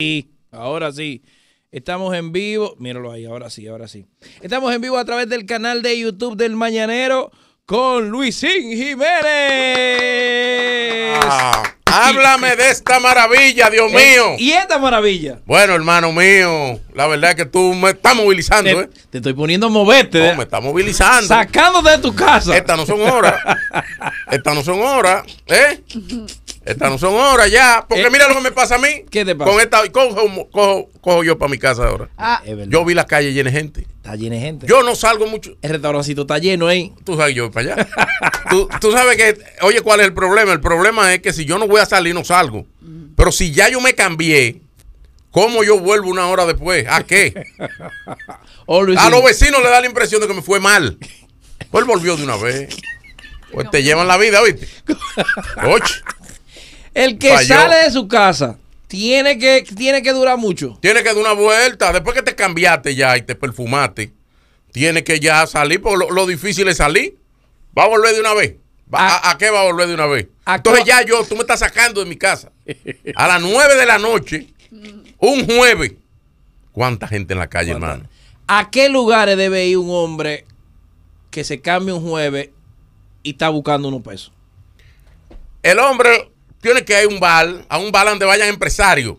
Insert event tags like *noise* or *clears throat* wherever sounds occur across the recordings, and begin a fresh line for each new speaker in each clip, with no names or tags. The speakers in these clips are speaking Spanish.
Y ahora sí. Estamos en vivo. Míralo ahí, ahora sí, ahora sí. Estamos en vivo a través del canal de YouTube del Mañanero con Luisín Jiménez.
Ah, háblame de esta maravilla, Dios mío.
¿Y esta maravilla?
Bueno, hermano mío, la verdad es que tú me estás movilizando,
Te,
¿eh?
te estoy poniendo a moverte.
No, me estás movilizando.
Sacándote de tu casa.
Estas no son horas. *laughs* Estas no son horas, ¿eh? Estas no son horas ya. Porque
Eh,
mira lo que me pasa a mí.
¿Qué te pasa?
Con esta, cojo, cojo, cojo yo para mi casa ahora.
Ah.
Yo vi la calle llena de gente.
Está lleno de gente.
Yo no salgo mucho.
El restaurancito está lleno ahí.
Tú sabes, yo voy para allá. *laughs* tú, tú sabes que, oye, ¿cuál es el problema? El problema es que si yo no voy a salir, no salgo. Pero si ya yo me cambié, ¿cómo yo vuelvo una hora después? ¿A qué? *laughs*
Oh.
A los vecinos le da la impresión de que me fue mal. Pues él volvió de una vez. Pues te llevan la vida, ¿viste? *laughs* Oye,
El que
Falló.
sale de su casa tiene que, tiene que durar mucho.
tiene que dar una vuelta. Después que te cambiaste ya y te perfumaste, tiene que ya salir, porque lo, lo difícil es salir. Va a volver de una vez.
Ah.
a, a qué va a volver de una vez?
¿A
Entonces ya yo, tú me estás sacando de mi casa. A las nueve de la noche, un jueves. ¿Cuánta gente en la calle,
¿Cuánta?
hermano?
¿A qué lugares debe ir un hombre que se cambie un jueves y está buscando unos pesos?
El hombre tiene que ir a un bar, a un bar donde vayan empresarios.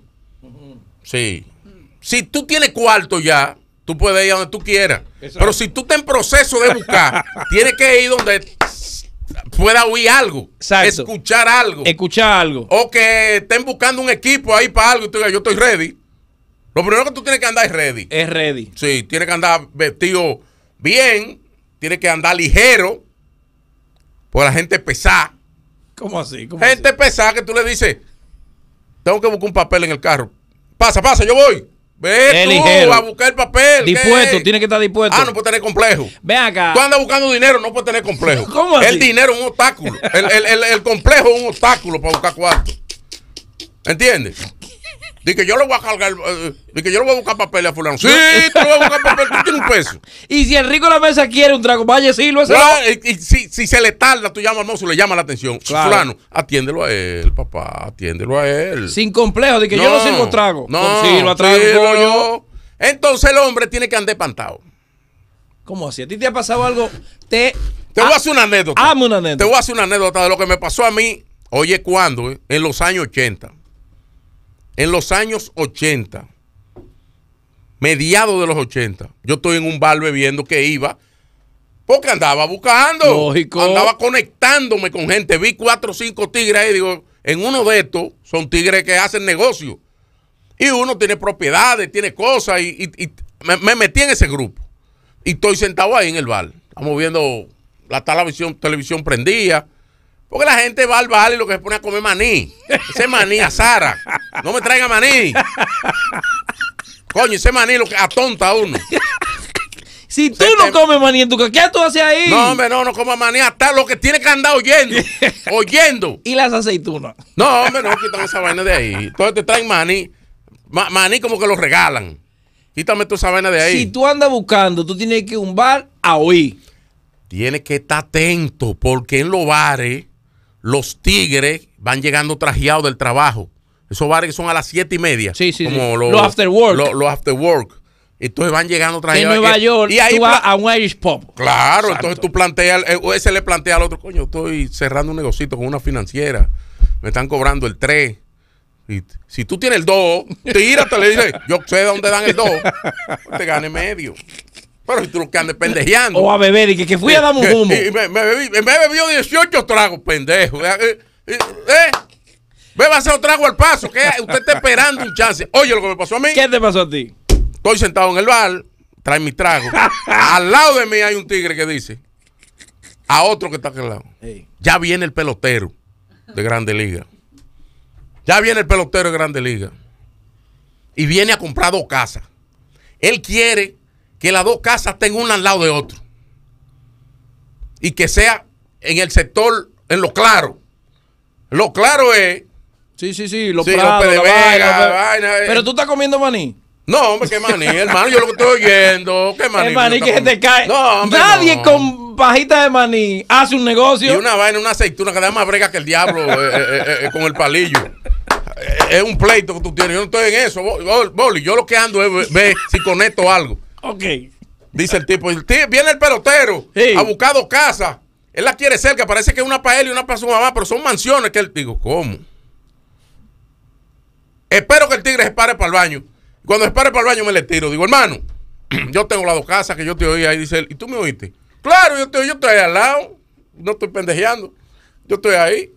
Sí. Si tú tienes cuarto ya, tú puedes ir a donde tú quieras.
Exacto.
Pero si tú estás en proceso de buscar, *laughs* tienes que ir donde pueda oír algo,
Exacto.
escuchar algo.
Escuchar algo.
o que estén buscando un equipo ahí para algo y tú digas, yo estoy ready. Lo primero que tú tienes que andar es ready.
Es ready.
Sí, tiene que andar vestido bien, tiene que andar ligero, por la gente pesada.
¿Cómo así? ¿Cómo
Gente pesada que tú le dices, tengo que buscar un papel en el carro. Pasa, pasa, yo voy. Ve tú
ligero.
a buscar el papel.
Dispuesto,
¿qué?
tiene que estar dispuesto.
Ah, no puede tener complejo.
Ven acá.
Tú andas buscando dinero, no puedes tener complejo. *laughs*
¿Cómo así?
El dinero es un obstáculo. El, el- el- el complejo es un obstáculo para buscar cuarto. ¿Entiendes? Dice que yo le voy a cargar, eh, di que yo le voy a buscar papel a fulano. Sí, tú le vas a buscar papel, tú tienes un peso. *laughs*
Y si el rico de la mesa quiere un trago, vaya, sí, lo hace.
Y, si, si se le tarda, tú llamas al mozo, le llama la atención.
Claro.
Fulano, atiéndelo a él, papá, atiéndelo a él.
Sin complejo de que yo no sirvo trago.
No,
sí, lo trago.
sírvelo.
coño.
Entonces el hombre tiene que andar espantado.
¿Cómo así? ¿A ti te ha pasado algo? Te.
Te voy a hacer una anécdota.
Hazme una
Te
anécdota.
voy a hacer una anécdota de lo que me pasó a mí, oye, ¿cuándo? eh? En los años 80. En los años 80, mediados de los 80, yo estoy en un bar bebiendo que iba, porque andaba buscando.
Lógico.
Andaba conectándome con gente. Vi cuatro o cinco tigres ahí, digo, en uno de estos son tigres que hacen negocio. Y uno tiene propiedades, tiene cosas, y, y- y me, me metí en ese grupo. Y estoy sentado ahí en el bar. Estamos viendo la televisión, televisión prendida. Porque la gente va al bar y lo que se pone a comer maní. Ese maní a Sara. No me traiga maní. Coño, ese maní lo que atonta a uno.
Si tú
Se
no
te-
comes maní en tu casa, ¿qué tú haces ahí?
No, hombre, no, no coma maní. Hasta lo que tiene que andar oyendo. *laughs* oyendo.
Y las aceitunas.
No, hombre, no, quitan esa vaina de ahí. Entonces te traen maní. Ma- maní como que lo regalan. Quítame toda esa vaina de ahí.
Si tú andas buscando, tú tienes que ir a un bar a oír.
Tienes que estar atento porque en los bares los tigres van llegando trajeados del trabajo. Esos bares que son a las siete y media.
Sí, sí, sí.
Los,
Los after work.
Los, los after work. Entonces van llegando
En
trajeados.
Nueva
Y-
York,
Y ahí
tú vas a un Irish pub.
Claro,
Exacto.
entonces tú planteas, eh, o ese le plantea al otro, coño, estoy cerrando un negocito con una financiera, me están cobrando el 3. Y si tú tienes el 2, tírate, le dices, yo sé de dónde dan el 2, te gane medio. Pero si tú lo que andes pendejeando.
O a beber y que, que fui a darme un humo.
Y me, me bebí, me bebió 18 tragos, pendejo. Eh, eh, eh. Bébase un trago al paso, que usted está esperando un chance. Oye, lo que me pasó a mí,
¿Qué te pasó a ti?
estoy sentado en el bar, trae mi trago. *laughs* al lado de mí hay un tigre que dice, a otro que está aquí al lado, ya viene el pelotero de Grande Liga. Ya viene el pelotero de Grande Liga. Y viene a comprar dos casas. Él quiere que las dos casas tengan una al lado de otro. Y que sea en el sector, en lo claro. Lo claro es.
Sí, sí, sí, los
Sí,
prados,
López de
la
Vega,
vaina, pero-
vaina.
Pero tú estás comiendo maní.
No, hombre, qué maní, *laughs* hermano. Yo lo que estoy oyendo. ¿Qué maní?
el maní que se te cae.
No, hombre,
Nadie
no.
con pajita de maní hace un
Y
negocio.
una vaina, una aceituna que da más brega que el diablo eh, eh, eh, con el palillo. Es un pleito que tú tienes. Yo no estoy en eso, Bo- Boli. Yo lo que ando es ver si conecto algo.
Ok.
Dice el tipo, el tío- viene el pelotero
Sí.
a buscar dos casas. Él la quiere cerca, parece que es una para él y una para su mamá, pero son mansiones que él digo, ¿cómo? Espero que el tigre se pare para el baño. Cuando se pare para el baño me le tiro. Digo, hermano, *clears throat* yo tengo las dos casas que yo te oí ahí. Dice él, ¿y tú me oíste? Claro, yo, te, yo estoy ahí al lado. No estoy pendejeando. Yo estoy ahí.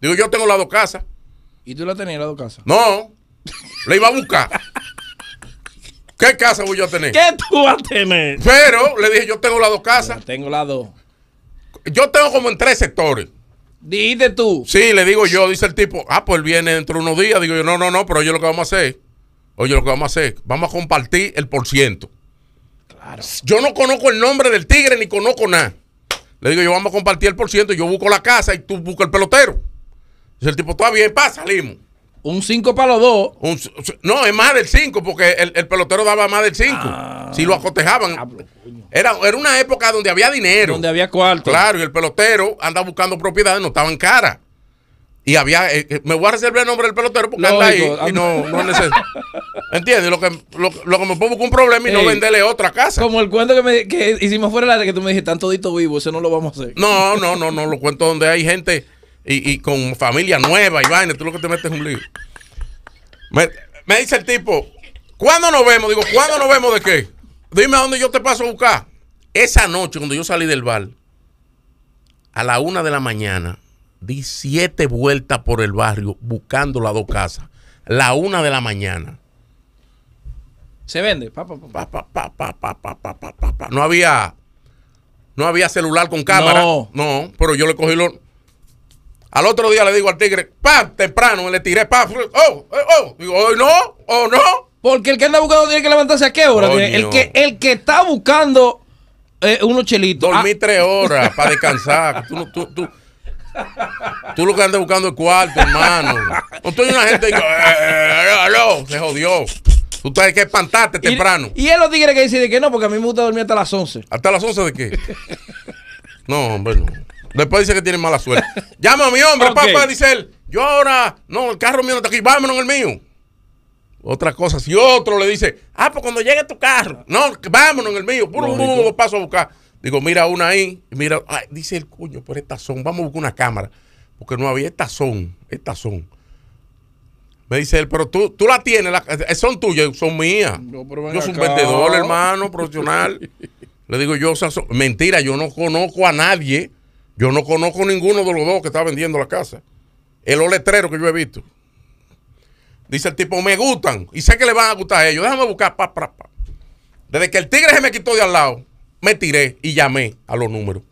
Digo, yo tengo las dos casas.
¿Y tú la tenías en las dos casas?
No, le iba a buscar. *laughs* ¿Qué casa voy yo a tener?
¿Qué tú vas a tener?
Pero le dije, yo tengo las dos casas.
Tengo las dos.
Yo tengo como en tres sectores.
Dijiste tú.
Sí, le digo yo, dice el tipo, ah, pues él viene dentro de unos días. Digo yo, no, no, no, pero oye lo que vamos a hacer. Oye lo que vamos a hacer. Vamos a compartir el por ciento.
Claro.
Yo no conozco el nombre del tigre ni conozco nada. Le digo yo, vamos a compartir el por ciento. Yo busco la casa y tú buscas el pelotero. Dice el tipo, está bien, pa, salimos.
Un 5 para los dos.
Un- no, es más del 5, porque el, el pelotero daba más del 5.
Ah.
si lo acotejaban. Era, era una época donde había dinero.
Donde había cuarto.
Claro, y el pelotero anda buscando propiedades, no estaban caras. Y había, eh, eh, me voy a reservar el nombre del pelotero porque anda ahí
Lógico,
y no, no. *laughs* ¿Entiendes? Lo que, lo, lo que me puedo buscar un problema y no venderle otra casa.
Como el cuento que, me, que hicimos fuera de la que tú me dijiste, están toditos vivos, eso no lo vamos a hacer.
No, no, no, no, lo cuento donde hay gente y, y con familia nueva y vaina, tú lo que te metes es un lío. Me, dice el tipo, ¿cuándo nos vemos? Digo, ¿cuándo nos vemos de qué? Dime a dónde yo te paso a buscar. Esa noche, cuando yo salí del bar, a la una de la mañana, di siete vueltas por el barrio buscando las dos casas. La una de la mañana.
Se vende.
No había. No había celular con cámara.
No,
no pero yo le cogí los. Al otro día le digo al tigre, pa, temprano, le tiré, pa, oh, oh, oh. Digo, hoy no, oh, no.
Porque el que anda buscando tiene que levantarse a qué hora.
Coño.
El que, el que está buscando eh, unos chelitos.
Dormí
Ah,
tres horas para descansar. Tú, no- tú, tú, tú lo que andas buscando es cuarto, hermano. No estoy una gente que, eh, eh, aló, se jodió. Tú tienes que espantarte
y-
temprano.
Y, él los tigres que dice de que no, porque a mí me gusta dormir hasta las 11.
¿Hasta las 11 de qué? No, hombre, no. Después dice que tiene mala suerte. *laughs* Llama a mi hombre, papá, dice él. Yo ahora, no, el carro mío no está aquí, vámonos en el mío. Otra cosa, si otro le dice, ah, pues cuando llegue tu carro, no, vámonos en el mío, puro mundo paso a buscar. Digo, mira una ahí, mira, ay, dice el coño, por esta son, vamos a buscar una cámara, porque no había, estas son, estas son. Me dice él, pero tú, tú la tienes, la- eh, son tuyas, son mías.
No,
yo soy un vendedor, hermano, profesional. *laughs* Le digo yo, o sea, so- mentira, yo no conozco a nadie. Yo no conozco ninguno de los dos que está vendiendo la casa. El letreros que yo he visto. Dice el tipo, me gustan. Y sé que le van a gustar a ellos. Déjame buscar. Pa, pa, pa. Desde que el tigre se me quitó de al lado, me tiré y llamé a los números.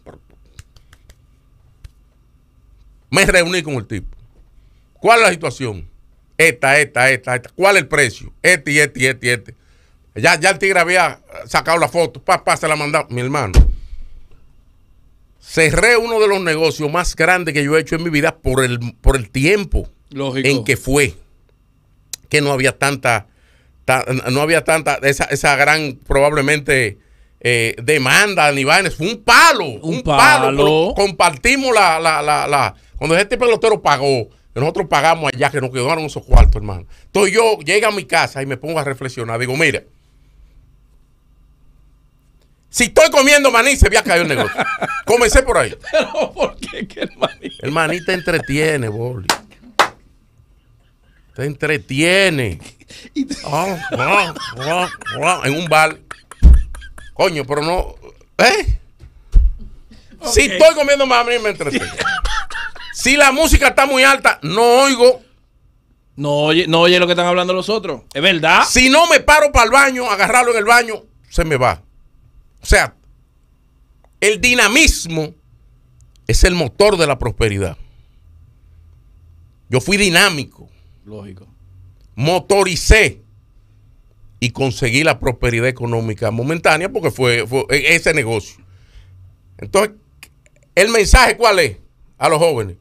Me reuní con el tipo. ¿Cuál es la situación? Esta, esta, esta, esta. ¿Cuál es el precio? Este y este y este y este. Ya, ya el tigre había sacado la foto. Pa, pa, se la mandaba. Mi hermano. Cerré uno de los negocios más grandes que yo he hecho en mi vida por el, por el tiempo
Lógico.
en que fue. Que no había tanta, ta- no había tanta, esa, esa gran probablemente eh, demanda ni vainas. Fue un palo. Un, palo.
palo.
compartimos la, la, la, la- Cuando este pelotero pagó, nosotros pagamos allá, que nos quedaron esos cuartos, hermano. Entonces yo llego a mi casa y me pongo a reflexionar. Digo, mira, si estoy comiendo maní, se había caído el negocio. Comencé por ahí. *laughs*
Pero, ¿por qué? ¿Qué hermanito?
El maní te entretiene, Boli. Te entretiene. Ah, ah, ah, en un bar. Coño, pero no. ¿Eh? Si estoy comiendo maní, me entretiene. Si la música está muy alta, no oigo.
No oye, no oye lo que están hablando los otros. Es verdad.
Si no me paro para el baño, agarrarlo en el baño, se me va. O sea, el dinamismo es el motor de la prosperidad. Yo fui dinámico,
Lógico.
motoricé y conseguí la prosperidad económica momentánea porque fue, fue ese negocio. Entonces, ¿el mensaje cuál es? A los jóvenes,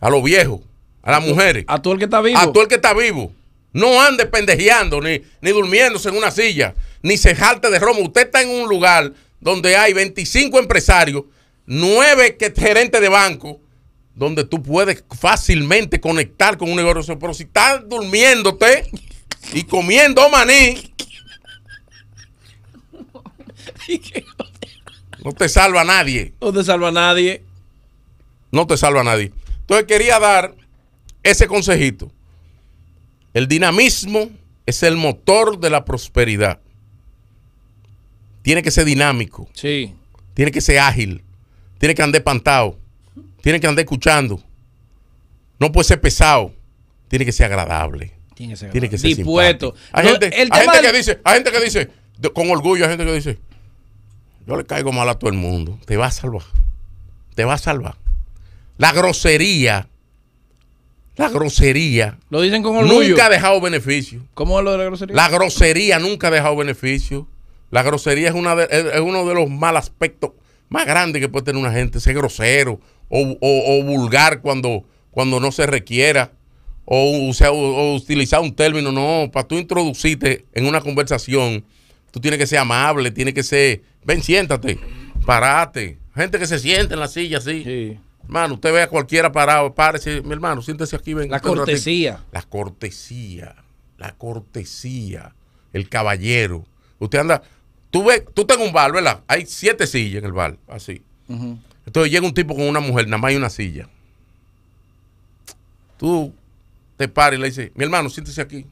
a los viejos, a las mujeres.
A todo el que está vivo.
A todo el que está vivo. No ande pendejeando, ni, ni durmiéndose en una silla, ni se jalte de romo. Usted está en un lugar donde hay 25 empresarios, 9 que, gerentes de banco, donde tú puedes fácilmente conectar con un negocio. Pero si estás durmiéndote y comiendo maní, no te salva nadie.
No te salva nadie.
No te salva nadie. Entonces quería dar ese consejito. El dinamismo es el motor de la prosperidad. Tiene que ser dinámico.
Sí.
Tiene que ser ágil. Tiene que andar pantado. Tiene que andar escuchando. No puede ser pesado. Tiene que ser agradable.
Tiene que ser,
Tiene que ser
dispuesto.
Hay
No,
gente,
el
hay
tema
gente
del-
que dice, hay gente que dice, con orgullo, hay gente que dice, yo le caigo mal a todo el mundo. Te va a salvar. Te va a salvar. La grosería, la grosería,
Lo dicen con orgullo.
nunca ha dejado beneficio.
¿Cómo es lo de la grosería?
La grosería nunca ha dejado beneficio. La grosería es, una de- es- es uno de los mal aspectos más grandes que puede tener una gente. Ser grosero o, o- o vulgar cuando, cuando no se requiera. O, usar- o- o utilizar un término. No, para tú introducirte en una conversación, tú tienes que ser amable, tienes que ser. Ven, siéntate, parate. Gente que se siente en la silla así.
Sí.
Hermano, usted ve a cualquiera parado, párese, mi hermano, siéntese aquí, ven.
La cortesía.
La cortesía, la cortesía, el caballero. Usted anda, tú ves, tú tengas un bar, ¿verdad? Hay siete sillas en el bar, así. Entonces llega un tipo con una mujer, nada más hay una silla. Tú te paras y le dices, mi hermano, siéntese aquí.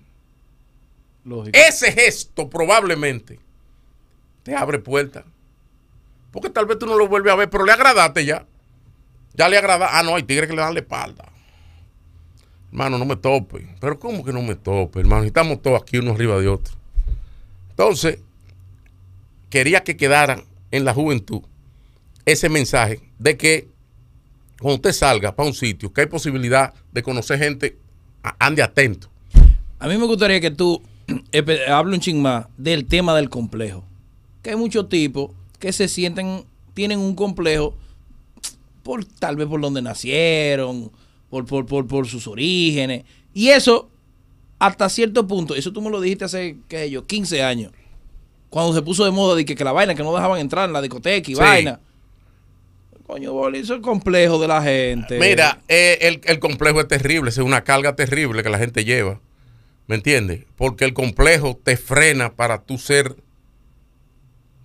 Lógico.
Ese gesto probablemente te abre puertas. Porque tal vez tú no lo vuelves a ver, pero le agradaste ya. Ya le agrada. Ah, no, hay tigres que le dan la espalda. Hermano, no me tope. Pero ¿cómo que no me tope, hermano? Estamos todos aquí uno arriba de otro. Entonces, quería que quedara en la juventud ese mensaje de que cuando usted salga para un sitio, que hay posibilidad de conocer gente, ande atento.
A mí me gustaría que tú *clears throat* hable un ching más del tema del complejo. Que hay muchos tipos que se sienten, tienen un complejo *tsk* por tal vez por donde nacieron, por, por, por, por sus orígenes. Y eso, hasta cierto punto, eso tú me lo dijiste hace, qué yo, 15 años. Cuando se puso de moda de que, que la vaina, que no dejaban entrar en la discoteca y
Sí.
vaina. Coño, Boli, eso es el complejo de la gente.
Mira, eh, el, el complejo es terrible, es una carga terrible que la gente lleva. ¿Me entiendes? Porque el complejo te frena para tú ser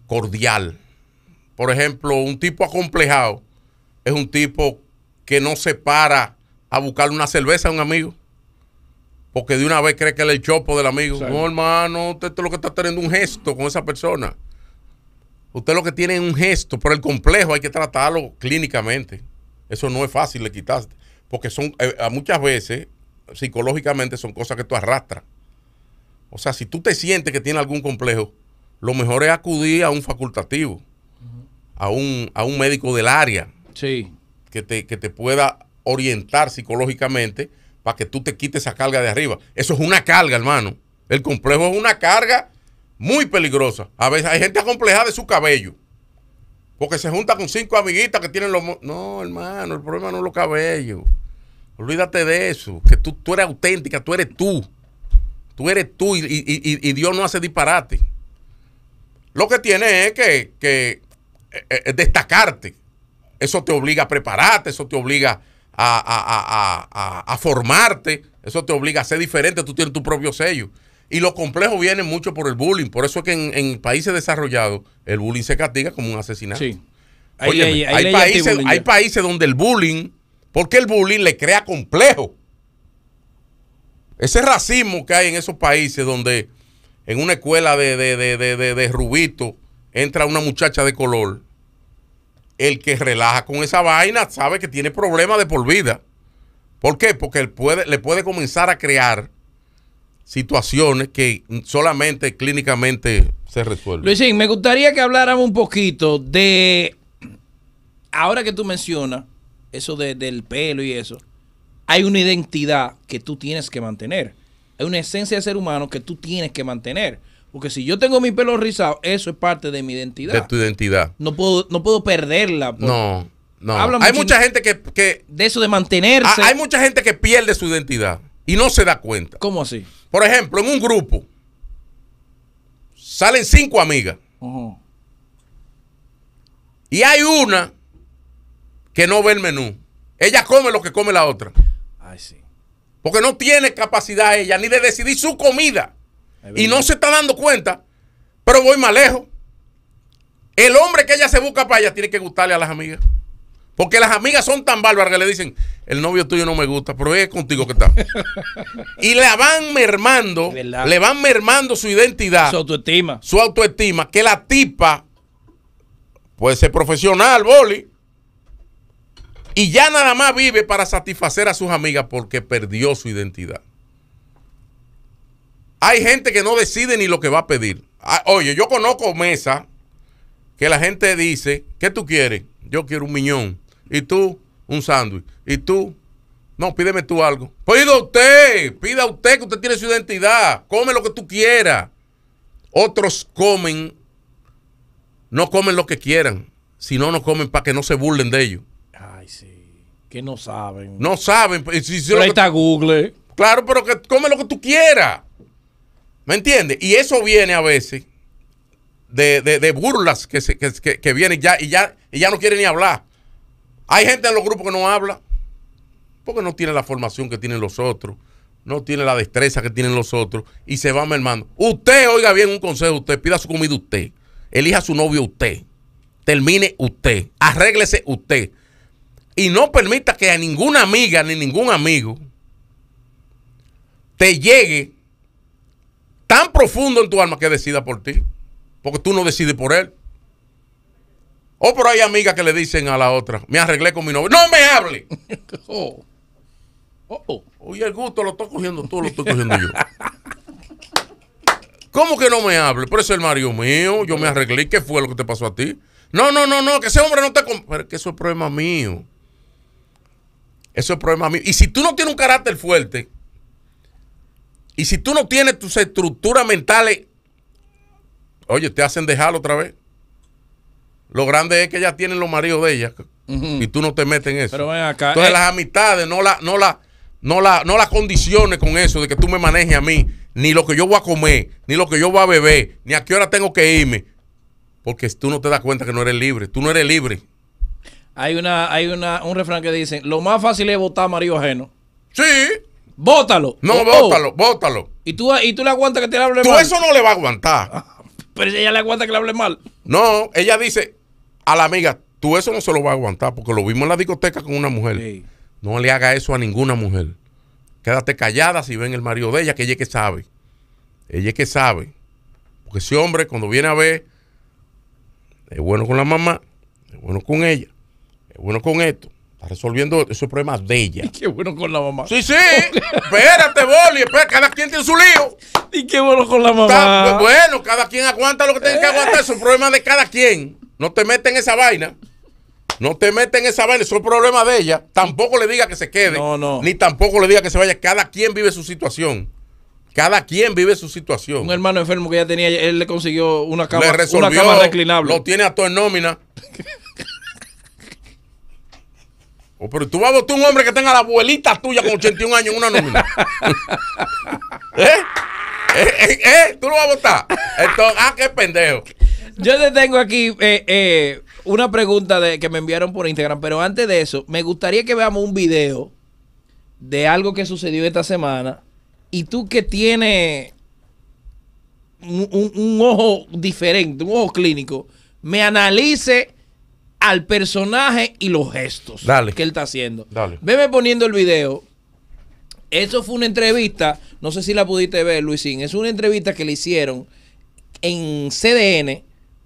cordial. Por ejemplo, un tipo acomplejado es un tipo que no se para a buscarle una cerveza a un amigo. Porque de una vez cree que él es el chopo del amigo. No, hermano, usted es lo que está teniendo un gesto con esa persona. Usted lo que tiene es un gesto, pero el complejo hay que tratarlo clínicamente. Eso no es fácil de quitarse. Porque son, eh, a muchas veces, psicológicamente, son cosas que tú arrastras. O sea, si tú te sientes que tienes algún complejo, lo mejor es acudir a un facultativo, a, un, a un médico del área
Sí.
que te, que te pueda orientar psicológicamente para que tú te quites esa carga de arriba. Eso es una carga, hermano. El complejo es una carga muy peligrosa. A veces hay gente acomplejada de su cabello. Porque se junta con cinco amiguitas que tienen los... No, hermano, el problema no es los cabellos. Olvídate de eso. Que tú, tú eres auténtica, tú eres tú. Tú eres tú y, y- y- y Dios no hace disparate. Lo que tiene es que, que eh, eh, destacarte. Eso te obliga a prepararte, eso te obliga a, a- a- a- a- a formarte, eso te obliga a ser diferente, tú tienes tu propio sello. Y los complejos vienen mucho por el bullying. Por eso es que en, en países desarrollados el bullying se castiga como un asesinato.
Sí. Hay,
Óyeme,
leyes
países, hay países donde el bullying, porque el bullying le crea complejo. Ese racismo que hay en esos países donde en una escuela de, de, de, de, de- de rubito entra una muchacha de color, el que relaja con esa vaina sabe que tiene problemas de por vida. ¿Por qué? Porque él puede, le puede comenzar a crear situaciones que solamente clínicamente se resuelven.
Luisín, me gustaría que habláramos un poquito de. Ahora que tú mencionas eso de- del pelo y eso, hay una identidad que tú tienes que mantener. Hay una esencia de ser humano que tú tienes que mantener. Porque si yo tengo mi pelo rizado, eso es parte de mi identidad.
de tu identidad.
No puedo, no puedo perderla. por-
No, no.
Habla
Hay mucha gente que, que
De eso de mantenerse.
Ah, hay mucha gente que pierde su identidad y no se da cuenta.
¿Cómo así?
Por ejemplo, en un grupo salen cinco amigas y hay una que no ve el menú. ella come lo que come la otra.
Ay, sí.
Porque no tiene capacidad ella ni de decidir su comida. Y no se está dando cuenta. Pero voy más lejos. El hombre que ella se busca para ella tiene que gustarle a las amigas. Porque las amigas son tan bárbaras que le dicen, el novio tuyo no me gusta, pero es contigo que está. *laughs* y le van mermando, le van mermando su identidad,
Su autoestima.
su autoestima, que la tipa puede ser profesional, boli, y ya nada más vive para satisfacer a sus amigas porque perdió su identidad. Hay gente que no decide ni lo que va a pedir. Ah, Oye, yo conozco mesa que la gente dice, ¿qué tú quieres? Yo quiero un miñón. Y tú, un sándwich. Y tú, no, pídeme tú algo. Pida usted, pida usted que usted tiene su identidad. Come lo que tú quieras. Otros comen, no comen lo que quieran, sino no comen para que no se burlen de ellos.
Ay, sí. Que no saben.
No saben. pues, si- si
Pero ahí
que-
está Google.
Claro, pero que come lo que tú quieras. ¿Me entiendes? Y eso viene a veces de, burlas que, vienen ya y, ya no quieren ni hablar. Hay gente en los grupos que no habla porque no tiene la formación que tienen los otros, no tiene la destreza que tienen los otros y se va mermando. Usted, oiga bien un consejo, usted pida su comida usted, elija su novio usted, termine usted, arréglese usted y no permita que a ninguna amiga ni ningún amigo te llegue tan profundo en tu alma que decida por ti. Porque tú no decides por él. O pero hay amigas que le dicen a la otra, me arreglé con mi novio. No me hable.
Oh. *laughs* Oh, oh.
Oye, el gusto lo estoy cogiendo tú, lo estoy cogiendo yo. ¿Cómo que no me hable? Pero es el marido mío, yo me arreglé. ¿Qué fue lo que te pasó a ti? No, no, no, no, que ese hombre no te... Pero es que eso es problema mío. Eso es problema mío. Y si tú no tienes un carácter fuerte, y si tú no tienes tus estructuras mentales, oye, te hacen dejarlo otra vez. Lo grande es que ellas tienen los maridos de ellas. Y tú no te metes en eso.
Pero ven acá.
Entonces
eh,
las amistades no la, no la, no la, no la condiciones con eso de que tú me manejes a mí, ni lo que yo voy a comer, ni lo que yo voy a beber, ni a qué hora tengo que irme. Porque tú no te das cuenta que no eres libre. Tú no eres libre.
Hay una, hay una, un refrán que dice, lo más fácil es votar a marido ajeno.
Sí.
Bótalo.
No,
Oh, oh.
bótalo, bótalo.
Y tú, y tú le aguantas que te le hable
Tú
mal.
eso no le va a aguantar.
Pero ella le aguanta que le hable mal.
No, ella dice a la amiga, tú eso no se lo va a aguantar porque lo vimos en la discoteca con una mujer.
Sí.
No le haga eso a ninguna mujer. Quédate callada si ven el marido de ella, que ella es que sabe. Ella es que sabe. Porque ese hombre, cuando viene a ver, es bueno con la mamá, es bueno con ella, es bueno con esto. Está resolviendo esos problemas de ella.
Qué bueno con la mamá.
Sí, sí. Espérate, Boli. Espérate, cada quien tiene su lío.
Y qué bueno con la
Está-
mamá.
bueno, cada quien aguanta lo que tiene que aguantar. Esos problemas de cada quien. No te metes en esa vaina. No te metes en esa vaina. Eso es problema de ella. Tampoco le diga que se quede.
No, no.
Ni tampoco le diga que se vaya. Cada quien vive su situación. Cada quien vive su situación.
Un hermano enfermo que ya tenía, él le consiguió una cama,
le
una
resolvió.
cama reclinable.
Lo tiene a todo en nómina. *laughs* Oh, pero tú vas a votar un hombre que tenga la abuelita tuya con 81 años en una nómina. *laughs* ¿Eh? ¿Eh, eh, eh? ¿Tú lo vas a votar? Entonces, ah, qué pendejo.
Yo te tengo aquí eh, eh, una pregunta de, que me enviaron por Instagram, pero antes de eso, me gustaría que veamos un video de algo que sucedió esta semana y tú que tienes un, un- un ojo diferente, un ojo clínico, me analice al personaje y los gestos
Dale.
que él está haciendo.
Dale.
Veme poniendo el video. Eso fue una entrevista, no sé si la pudiste ver, Luisín. Es una entrevista que le hicieron en CDN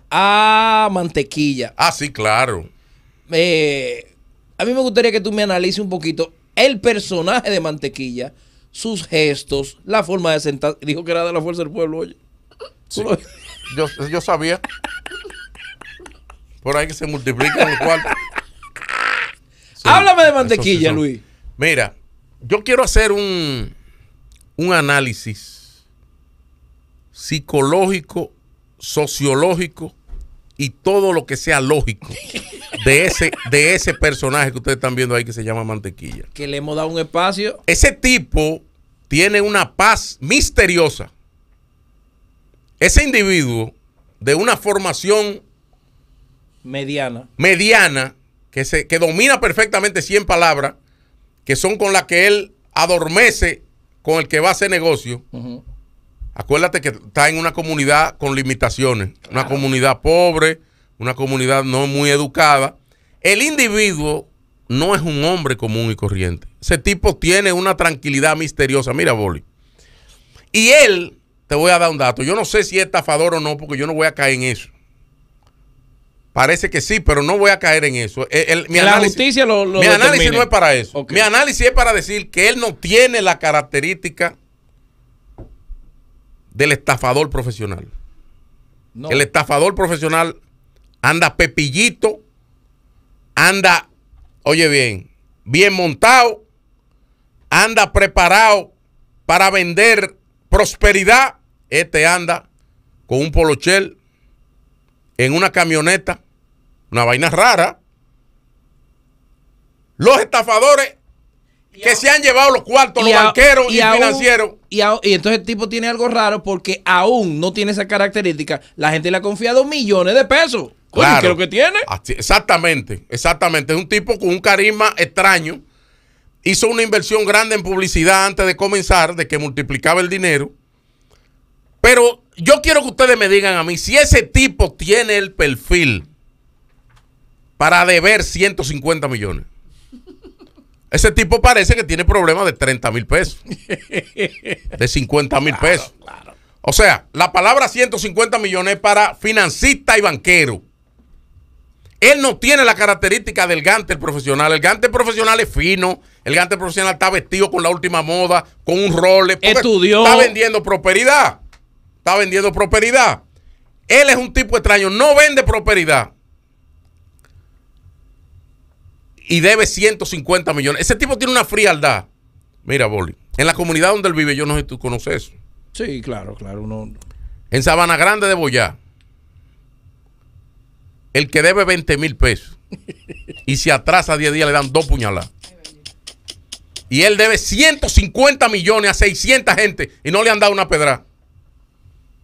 a Mantequilla.
Ah, sí, claro.
Eh, a mí me gustaría que tú me analices un poquito el personaje de Mantequilla, sus gestos, la forma de sentar. Dijo que era de la fuerza del pueblo, oye.
Sí. Yo, yo sabía. Por ahí que se multiplican los cuartos. *laughs* Sí,
Háblame de
sí
Mantequilla. Luis.
Mira, yo quiero hacer un, un análisis psicológico, sociológico y todo lo que sea lógico de ese, de ese personaje que ustedes están viendo ahí que se llama Mantequilla.
Que le hemos dado un espacio.
Ese tipo tiene una paz misteriosa. Ese individuo de una formación
Mediana.
mediana que, se, que domina perfectamente 100 palabras, que son con las que él adormece con el que va a hacer negocio. Acuérdate que está en una comunidad con limitaciones, una comunidad pobre, una comunidad no muy educada. El individuo no es un hombre común y corriente. Ese tipo tiene una tranquilidad misteriosa. Mira, Boli. Y él, te voy a dar un dato. Yo no sé si es estafador o no, porque yo no voy a caer en eso. Parece que sí, pero no voy a caer en eso. El- el- mi
La
análisis,
justicia lo, lo
mi análisis
determine.
no es para eso. Mi análisis es para decir que él no tiene la característica del estafador profesional.
No.
El estafador profesional anda pepillito, anda, oye bien, bien montado, anda preparado para vender prosperidad. Este anda con un polochel en una camioneta, una vaina rara. Los estafadores que se han llevado los cuartos, los
a-
banqueros y,
aún-
financieros.
Y, a- y entonces el tipo tiene algo raro porque aún no tiene esa característica. La gente le ha confiado millones de pesos.
Claro.
¿qué es lo que tiene?
Así- exactamente, exactamente. Es un tipo con un carisma extraño. Hizo una inversión grande en publicidad antes de comenzar, de que multiplicaba el dinero. Pero yo quiero que ustedes me digan a mí si ese tipo tiene el perfil para deber 150 millones. *laughs* Ese tipo parece que tiene problemas de 30 mil pesos, de 50 mil pesos. O sea, la palabra 150 millones es para financista y banquero. Él no tiene la característica del gante profesional. El gante profesional es fino. El gante profesional está vestido con la última moda, con un role.
Estudió.
Está vendiendo prosperidad. Está vendiendo prosperidad. Él es un tipo extraño. No vende prosperidad. Y debe 150 millones. Ese tipo tiene una frialdad. Mira, Boli. En la comunidad donde él vive, yo no sé si tú conoces eso.
Sí, claro, claro. Uno,
En Sabana Grande de Boyá, el que debe 20 mil pesos y se atrasa 10 días le dan dos puñaladas. Y él debe 150 millones a 600 gente y no le han dado una pedra.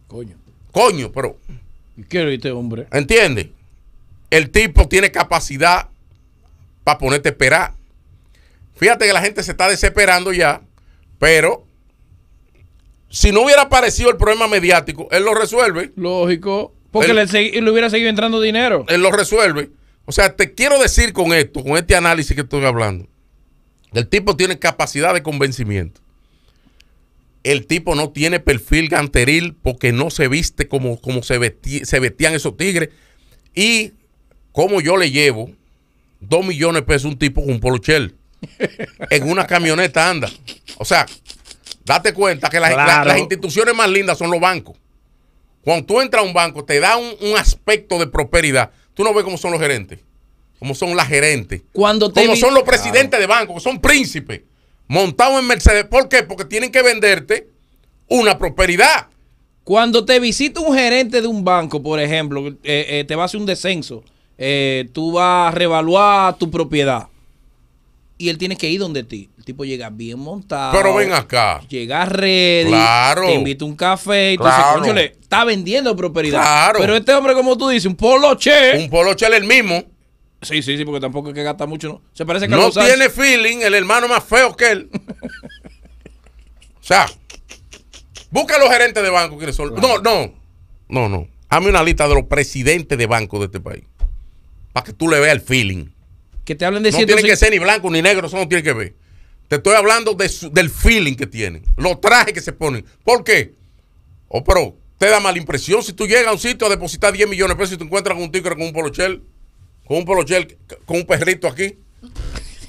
Coño.
Coño, pero,
¿Y qué es este hombre?
¿entiendes? El tipo tiene capacidad para ponerte a esperar. Fíjate que la gente se está desesperando ya, pero si no hubiera aparecido el problema mediático, él lo resuelve.
Lógico. Porque le, le hubiera seguido entrando dinero.
él lo resuelve. O sea, te quiero decir con esto, con este análisis que estoy hablando, el tipo tiene capacidad de convencimiento. El tipo no tiene perfil ganteril porque no se viste como, como se, vestían esos tigres. Y como yo le llevo dos millones de pesos a un tipo con un polochel. *laughs* en una camioneta anda. O sea, date cuenta que las,
Claro.
la- las instituciones más lindas son los bancos. Cuando tú entras a un banco, te da un, un aspecto de prosperidad. Tú no ves cómo son los gerentes, cómo son las gerentes,
Cuando te
cómo
vi-
son los presidentes de banco, que son príncipes, montados en Mercedes. ¿Por qué? Porque tienen que venderte una prosperidad.
Cuando te visita un gerente de un banco, por ejemplo, eh, eh, te va a hacer un descenso, eh, tú vas a revaluar tu propiedad y él tiene que ir donde ti. El tipo llega bien montado.
Pero ven acá.
Llega ready.
Claro.
Te invita un café y tú
Claro.
dices, "Cónchale, está vendiendo prosperidad.
Claro.
Pero este hombre, como tú dices, un polo che.
Un polochel el mismo.
Sí, sí, sí, porque tampoco hay que gastar mucho, ¿no? Se parece que
No tiene feeling, el hermano más feo que él. *laughs* o sea, busca a los gerentes de banco. ¿quiénes son? No, no, no, no. Hazme una lista de los presidentes de banco de este país. Para que tú le veas el feeling.
Que te hablen de
No
150
tiene que ser ni blanco ni negro, eso no tiene que ver. Te estoy hablando de su- del feeling que tienen, los trajes que se ponen. ¿Por qué? Oh, pero te da mala impresión si tú llegas a un sitio a depositar 10 millones de pesos y te encuentras con un tigre con un polochel, con un polochel, con un perrito aquí,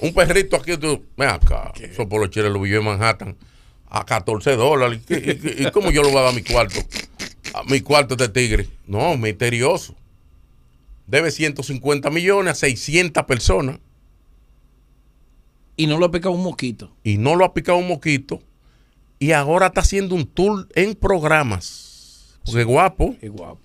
un perrito aquí, tú, ven acá, esos polocheles los vi yo en Manhattan a 14 dólares. ¿Y, qué- y qué- y cómo yo le voy a dar mi cuarto? A mi cuarto de tigre. No, misterioso. Debe 150 millones a 600 personas
y no lo ha pecado un mosquito.
y no lo ha picado un moquito y ahora está haciendo un tour en programas. Porque guapo,
Qué guapo.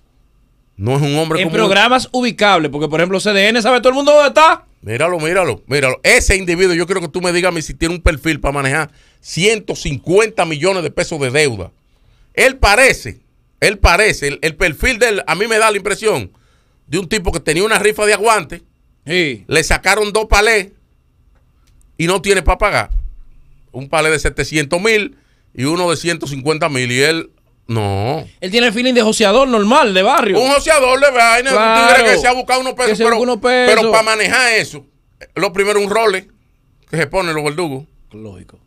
No es un hombre
En programas ubicables, porque por ejemplo CDN sabe todo el mundo dónde está.
Míralo, míralo, míralo. Ese individuo, yo quiero que tú me digas a mí si tiene un perfil para manejar 150 millones de pesos de deuda. Él parece, él parece, el, el perfil de él, a mí me da la impresión de un tipo que tenía una rifa de aguante
Sí.
Le sacaron dos palés y no tiene para pagar. Un palé de 700 mil y uno de 150 mil. Y él, no.
Él tiene el feeling de joseador normal, de barrio.
Un joseador de vaina,
Claro.
tigre que se ha buscado unos pesos. Pero,
busca unos pesos.
pero para manejar eso, lo primero un role que se pone los verdugos.
Lógico.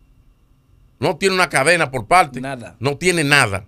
No tiene una cadena por parte.
Nada.
No tiene nada.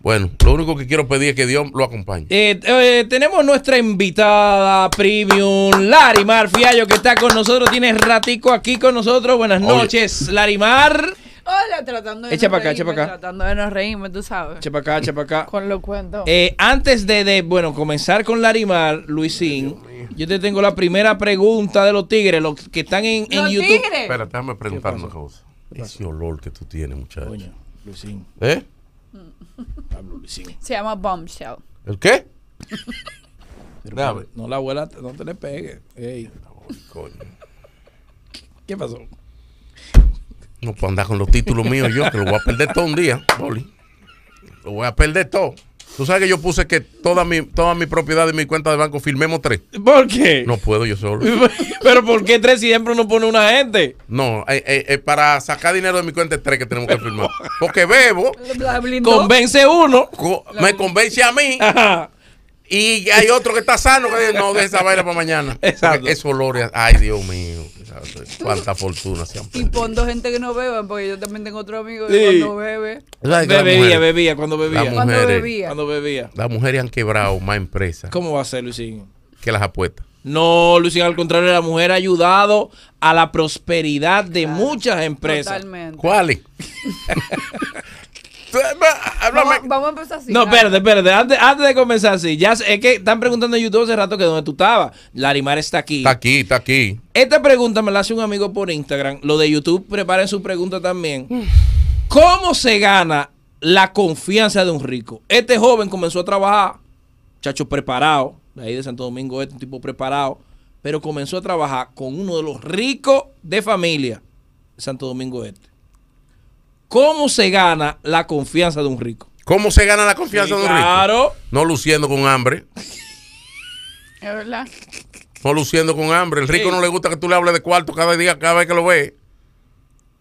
Bueno, lo único que quiero pedir es que Dios lo acompañe.
Eh, eh, tenemos nuestra invitada premium, Larimar Fiallo, que está con nosotros. Tiene ratico aquí con nosotros. Buenas
Oye.
noches, Larimar.
Hola, tratando de
Echa
no
pa' acá, echa
reírme,
pa' acá.
Tratando de no reírme, tú sabes.
Echa para acá, echa para acá. *laughs*
Con lo cuento.
Eh, antes de, de, bueno, comenzar con Larimar, Luisín, yo te tengo la primera pregunta de los tigres, los que están en, en
¡Los
YouTube.
tigres!
Espera, déjame preguntar
¿Qué
una cosa. Ese olor que tú tienes, muchacho.
Coño, Luisín,
¿Eh?
Pablo Luisín.
Se llama Bombshell.
¿El qué?
Pero,
Dame.
no la abuela, no te le pegues. Ey,
Coño.
¿Qué pasó?
No puedo andar con los títulos míos yo, que lo voy a perder todo un día, Boli. Lo voy a perder todo. Tú sabes que yo puse que toda mi, toda mi propiedad de mi cuenta de banco firmemos tres.
¿Por qué?
No puedo yo solo. *laughs*
Pero ¿por qué tres siempre uno pone una gente?
No, eh, eh, eh, para sacar dinero de mi cuenta es tres que tenemos que firmar. Porque bebo.
Convence uno.
co- me convence a mí
Ajá.
y hay otro que está sano que dice, no, deje esa vaina para mañana.
Exacto.
Ese olor, es- ay Dios mío, cuánta fortuna se han
Y
perdido.
pon dos gente que no beban, porque yo también tengo otro amigo
Sí.
que cuando bebe,
¿Sabes que las
Bebía,
mujeres-
bebía, cuando bebía.
Cuando bebía.
Cuando bebía.
Las mujeres han quebrado más empresas
¿Cómo va a ser, Luisín?
que las apuestas.
No, Luisín, al contrario, la mujer ha ayudado a la prosperidad de muchas empresas.
Totalmente.
¿Cuáles? *laughs* Háblame.
Vamos, vamos a empezar así.
No, espérate, espérate. Antes, antes de comenzar así, ya sé- es que están preguntando en YouTube hace rato que dónde tú estabas. Larimar está aquí.
Está aquí, está aquí.
Esta pregunta me la hace un amigo por Instagram. Lo de YouTube, preparen su pregunta también. ¿Cómo se gana la confianza de un rico? Este joven comenzó a trabajar, chacho preparado, de ahí de Santo Domingo, este un tipo preparado, pero comenzó a trabajar con uno de los ricos de familia de Santo Domingo Este. ¿Cómo se gana la confianza de un rico?
¿Cómo se gana la confianza
Sí,
de un rico?
claro.
No luciendo con hambre.
Es verdad.
No luciendo con hambre. El rico
Sí.
no le gusta que tú le hables de cuarto cada día, cada vez que lo ves.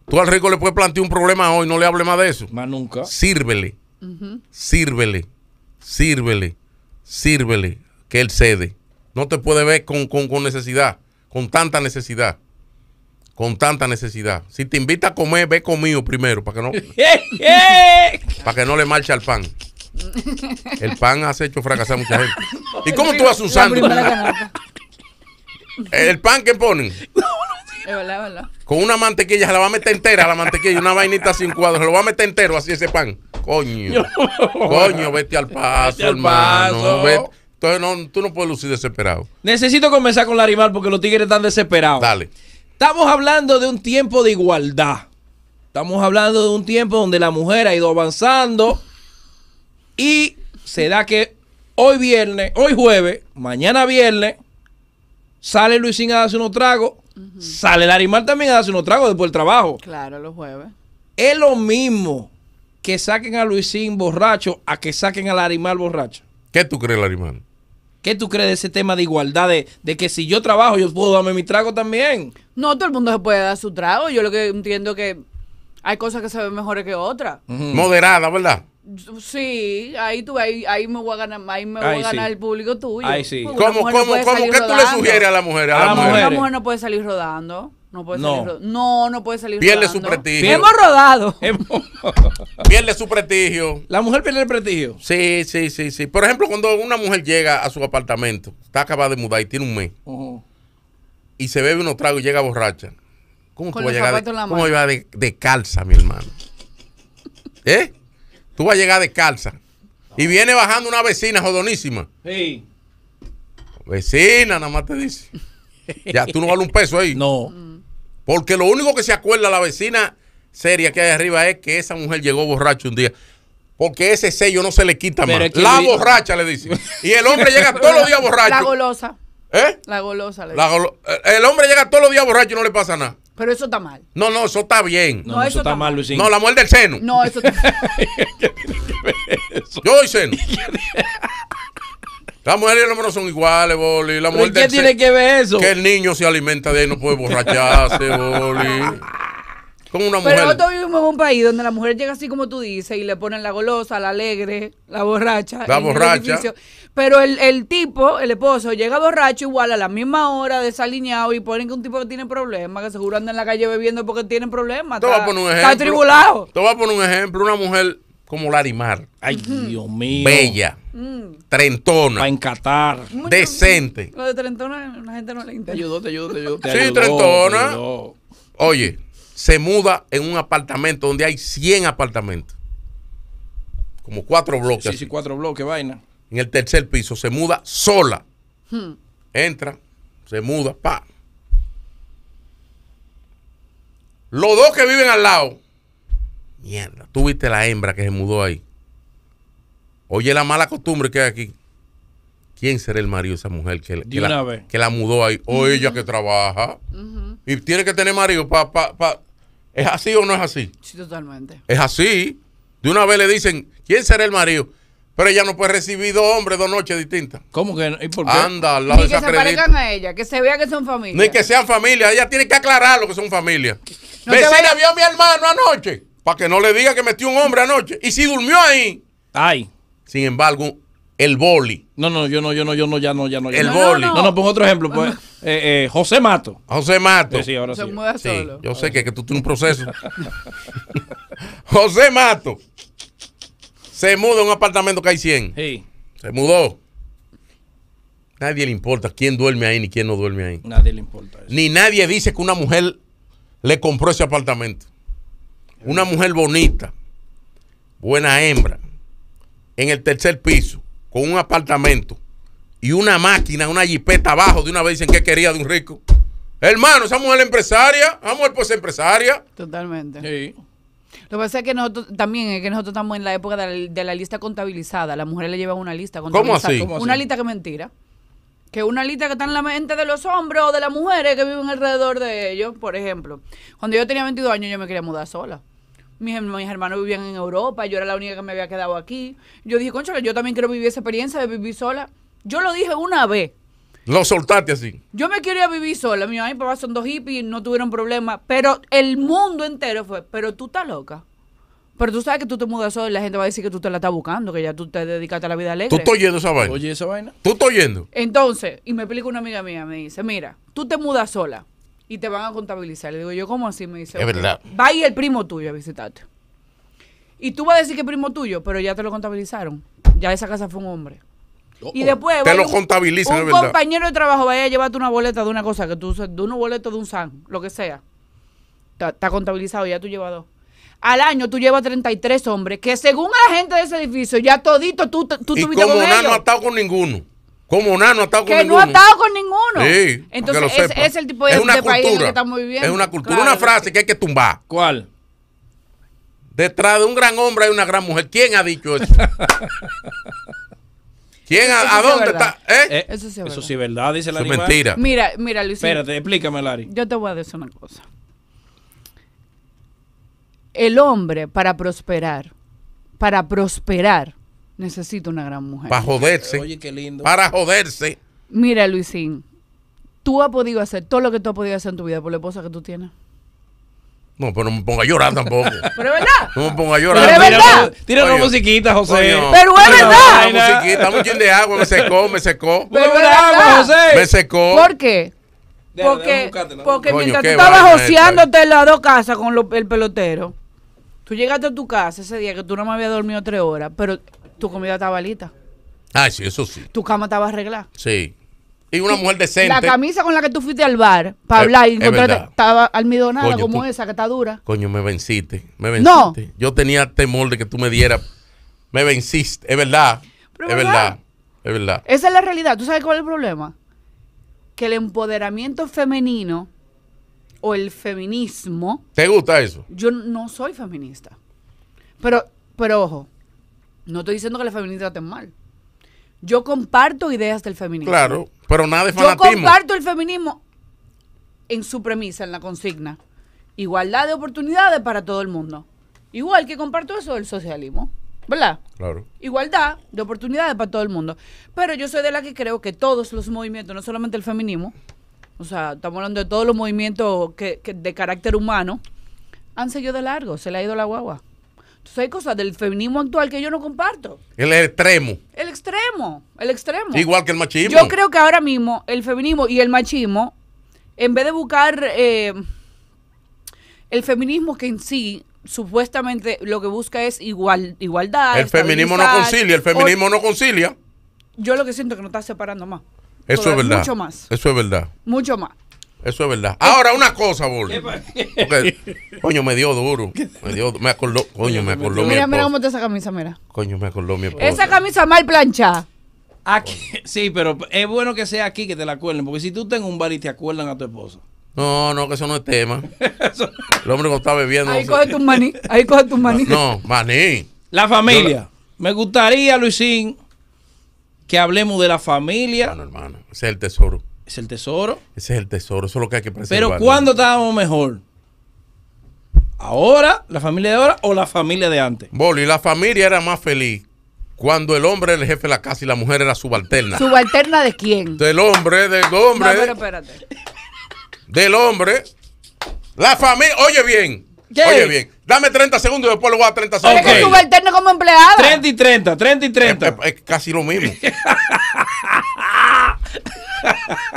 Tú al rico le puedes plantear un problema hoy, no le hables más de eso.
Más nunca.
Sírvele. Sírvele. Sírvele. Sírvele. Que él cede. No te puede ver con, con- con necesidad. Con tanta necesidad. Con tanta necesidad. Si te invita a comer, ve conmigo primero para que no, *laughs* para que no le marche al pan. El pan has hecho fracasar a mucha gente. ¿Y cómo tú haces un
La
sándwich?
primera *laughs* canasta.
El pan que ponen
Es verdad, es verdad.
con una mantequilla, se la va a meter entera la mantequilla, una vainita sin cuadro, se lo va a meter entero así ese pan. Coño. Coño, vete al paso,
Vete al
hermano.
paso.
Vete. Entonces no, tú no puedes lucir desesperado.
Necesito comenzar con Larimar porque los tigres están desesperados.
Dale.
Estamos hablando de un tiempo de igualdad. Estamos hablando de un tiempo donde la mujer ha ido avanzando y se da que hoy viernes, hoy jueves, mañana viernes, sale Luisín a darse unos tragos, sale Larimar también a darse unos tragos después del trabajo.
Claro, los jueves.
Es lo mismo que saquen a Luisín borracho a que saquen a Larimar borracho.
¿Qué tú crees, Larimán?
¿Qué tú crees de ese tema de igualdad? De, de que si yo trabajo, yo puedo darme mi trago también.
No todo el mundo se puede dar su trago. Yo lo que entiendo es que hay cosas que se ven mejores que otras.
Moderada, ¿verdad?
Sí, ahí tú, ahí, ahí me voy a ganar, ahí me voy
Ahí
a ganar
sí.
el público tuyo.
Ahí sí.
Porque una
¿Cómo,
no
cómo, cómo? ¿Qué tú le
rodando.
sugieres a la mujer? A,
A
la
la
mujer.
mujer.
Una mujer no puede salir rodando. No puede
No.
salir. No, no puede salir
Pierde
rodando.
su prestigio.
Hemos rodado. *laughs*
Pierde su prestigio.
La mujer pierde el prestigio.
Sí, sí, sí, sí. Por ejemplo, cuando una mujer llega a su apartamento, está acabada de mudar y tiene un mes, y se bebe unos tragos y llega borracha. ¿Cómo
Con
tú vas a llegar, de, cómo
mano.
vas a llegar de, de calza, mi hermano? *laughs* ¿Eh? Tú vas a llegar de calza. Y viene bajando una vecina jodonísima.
Sí.
Vecina, nada más te dice. Ya, tú no vales un peso ahí.
No.
Porque lo único que se acuerda la vecina seria que hay arriba es que esa mujer llegó borracha un día. Porque ese sello no se le quita
Pero
más.
es que
La
vi-
borracha le dice. *laughs* Y el hombre llega todos los días
La
borracho.
golosa.
¿Eh?
La golosa. le
La
digo.
golo- El hombre llega todos los días borracho y no le pasa nada.
Pero eso está mal.
No, no, eso está bien.
No,
eso
eso está
está
mal,
mal.
Luisín.
No, la mujer del seno.
No, eso está *laughs* *laughs*
Yo doy seno. La mujer y el hombre no son iguales, Boli. La
¿Pero
mujer
¿y ¿Qué tiene que ver eso?
que el niño se alimenta de ahí, no puede borracharse, *laughs* Boli. Con una mujer.
Pero nosotros vivimos en un país donde la mujer llega así como tú dices y le ponen la golosa, la alegre, la borracha.
La
el
borracha.
Pero el, el tipo, el esposo, llega borracho igual a la misma hora, desaliñado y ponen que un tipo que tiene problemas, que seguro anda en la calle bebiendo porque tienen problemas.
Te voy a
está-
poner un
Está
ejemplo.
atribulado.
Te voy a poner un ejemplo. Una mujer como Larimar,
Ay, Dios mío.
bella,
Mm.
trentona,
Para encatar.
Mucho-
decente.
Lo de Trentona, la gente no le
Te
interesa.
ayudó, te ayudó, te ayudó. te
Sí,
ayudó,
trentona.
te ayudó.
Oye, se muda en un apartamento donde hay 100 apartamentos. Como cuatro bloques.
Sí,
así.
sí, cuatro bloques, vaina.
En el tercer piso se muda sola.
Hmm.
Entra, se muda, pa. Los dos que viven al lado. Mierda, tú viste la hembra que se mudó ahí. Oye la mala costumbre que hay aquí. ¿Quién será el marido de esa mujer que, que la, que la mudó ahí? O ella que trabaja. Y tiene que tener marido para... Pa, pa- ¿Es así o no es así?
Sí, totalmente.
Es así. De una vez le dicen, ¿quién será el marido? Pero ella no puede recibir dos hombres dos noches distintas.
¿Cómo que no? ¿Y por qué?
Anda al lado
Ni
de
que
esa
se parezcan a ella, que se vea que son familia.
Ni que sean familia. Ella tiene que aclarar lo que son familia.
No
Vecina vio a mi hermano anoche. Para que no le diga que metió un hombre anoche. Y si durmió ahí.
Ay.
Sin embargo, el boli.
No, no, yo no, yo no, yo no, ya no, ya no. ya
El
no.
boli.
No, no, pongo otro ejemplo. Pues, eh, eh, José Mato.
José Mato.
Sí, sí, ahora
se
sí.
muda
Sí,
solo.
yo sé que, que tú tienes un proceso. *laughs* José Mato. Se muda a un apartamento que hay 100.
Sí,
Se mudó. Nadie le importa quién duerme ahí ni quién no duerme ahí.
nadie le importa eso.
Ni nadie dice que una mujer le compró ese apartamento. Una mujer bonita, buena hembra, en el tercer piso, con un apartamento y una máquina, una jipeta abajo, de una vez dicen que quería de un rico. Hermano, esa mujer es empresaria, esa mujer pues es empresaria.
Totalmente.
Sí.
Lo que pasa es que nosotros también es que nosotros estamos en la época de la, de la lista contabilizada. Las mujeres le llevan una lista
¿Cómo
contabilizada.
así?
¿Cómo así?
Una lista que es mentira. Que una lista que está en la mente de los hombres o de las mujeres que viven alrededor de ellos. Por ejemplo, cuando yo tenía 22 años yo me quería mudar sola. Mis, herm- mis hermanos vivían en Europa, yo era la única que me había quedado aquí. Yo dije, concha, yo también quiero vivir esa experiencia de vivir sola. Yo lo dije una vez.
Lo soltaste así.
Yo me quería vivir sola. Mi mamá y mi papá son dos hippies, no tuvieron problema. Pero el mundo entero fue, pero tú estás loca. Pero tú sabes que tú te mudas sola y la gente va a decir que tú te la estás buscando, que ya tú te dedicaste a la vida
¿Tú
alegre.
estás oyendo esa vaina?
Oye, esa vaina.
¿Tú estás oyendo?
Entonces, y me explica una amiga mía, me dice, mira, tú te mudas sola y te van a contabilizar. Le digo, yo, ¿cómo así? Me dice,
Es
"Ok,
verdad.
Va ir el primo tuyo a visitarte. Y tú vas a decir que es primo tuyo, pero ya te lo contabilizaron. Ya esa casa fue un hombre. Y después
Te lo
un-
contabilizan,
un
es verdad.
compañero de trabajo vaya a llevarte una boleta de una cosa que tú de unos boletos de un SAN, lo que sea. Está, está contabilizado, ya tú llevas dos. Al año tú llevas 33 hombres que según la gente de ese edificio ya todito tú, tú
y
tuviste
como
con
nada
ellos.
no ha estado con ninguno. Como nada no ha estado con
que no
ninguno.
ha estado con ninguno.
Sí,
Entonces,
que sepa.
es el tipo de,
Es una
de país en el
cultura.
que estamos viviendo.
Es una cultura,
Claro
una
que
frase que hay que tumbar.
¿Cuál?
Detrás de un gran hombre hay una gran mujer. ¿Quién ha dicho eso? *laughs* ¿Quién
Eso
a,
es
dónde está? ¿Eh?
Eh,
Eso sí es
Eso
verdad.
sí es verdad, dice la
Eso es mentira.
Mira, mira, Luis.
Espérate, explícame, Lari.
Yo te voy a decir una cosa. El hombre para prosperar, para prosperar, necesita una gran mujer.
Para joderse.
Oye, qué lindo.
Para joderse.
Mira, Luisín, tú has podido hacer todo lo que tú has podido hacer en tu vida por la esposa que tú tienes.
No, pero no me ponga a llorar tampoco. *laughs*
Pero es verdad.
No me ponga a
Pero
llorar.
es verdad.
Tira una musiquita, José.
Pero es verdad.
Una musiquita, un chin de agua, me secó, me secó. *laughs*
Pero es verdad.
José.
Me secó.
¿Por qué? Porque, porque
Coño,
mientras tú estabas joseándote en las dos casas con lo- el pelotero, tú llegaste a tu casa ese día que tú no me habías dormido tres horas, pero tu comida estaba lista,
Ay, sí, eso sí.
tu cama estaba arreglada.
Sí. Y una mujer decente.
La camisa con la que tú fuiste al bar para
Es-
hablar y encontrarte estaba almidonada
Coño,
como
tú-
esa que está dura.
Coño, me venciste. Me
No.
venciste. Yo tenía temor de que tú me dieras. Me venciste. Es verdad.
Pero
es
¿verdad?
verdad. Es verdad.
Esa es la realidad. ¿Tú sabes cuál es el problema? Que el empoderamiento femenino o el feminismo
¿Te gusta eso?
yo no soy feminista. Pero, pero ojo, no estoy diciendo que las feministas estén mal. Yo comparto ideas del feminismo.
Claro. Pero nada de
Yo
fanatismo.
comparto el feminismo en su premisa, en la consigna. Igualdad de oportunidades para todo el mundo. Igual que comparto eso del socialismo. ¿Verdad?
Claro.
Igualdad de oportunidades para todo el mundo. Pero yo soy de la que creo que todos los movimientos, no solamente el feminismo, o sea, estamos hablando de todos los movimientos que, que de carácter humano, han seguido de largo, se le ha ido la guagua. Entonces hay cosas del feminismo actual que yo no comparto.
El extremo.
El extremo, el extremo.
Igual que el machismo.
Yo creo que ahora mismo el feminismo y el machismo, en vez de buscar eh, el feminismo que en sí supuestamente lo que busca es igual, igualdad.
el feminismo no concilia. El feminismo no concilia.
yo lo que siento es que nos está separando más.
Eso es verdad.
Mucho más.
Eso es verdad.
Mucho más.
Eso es verdad. Ahora, una cosa. Porque, Coño, me dio duro. Me dio, me acordó, coño, me acordó mi
Mira, mira cómo está esa camisa, mira.
Coño, me acordó mi esposa.
Esa camisa mal plancha.
Aquí, *laughs* sí, pero es bueno que sea aquí que te la acuerden, porque si tú estás en un bar y te acuerdan a tu esposa.
No, no, que eso no es tema. *laughs* El hombre que está bebiendo.
Ahí coge tu maní. Ahí coge tu maní.
No, maní.
La familia. Me gustaría, Luisín, que hablemos de la familia.
Bueno, hermano, ese es el tesoro.
Es el tesoro.
Ese es el tesoro. Eso es lo que hay que preservar.
Pero ¿cuándo estábamos mejor? ¿Ahora? ¿La familia de ahora o la familia de antes?
Boli, la familia era más feliz cuando el hombre era el jefe de la casa y la mujer era subalterna.
¿Subalterna de quién?
Del hombre, del
No,
hombre,
pero espérate.
del hombre. La familia, oye bien.
¿Qué?
Oye bien. Dame 30 segundos y después le voy a dar 30
Pero
segundos.
es que
Ok.
subalterna como empleada.
30 y 30, 30 y
Es,
30.
es- es casi lo mismo. *laughs*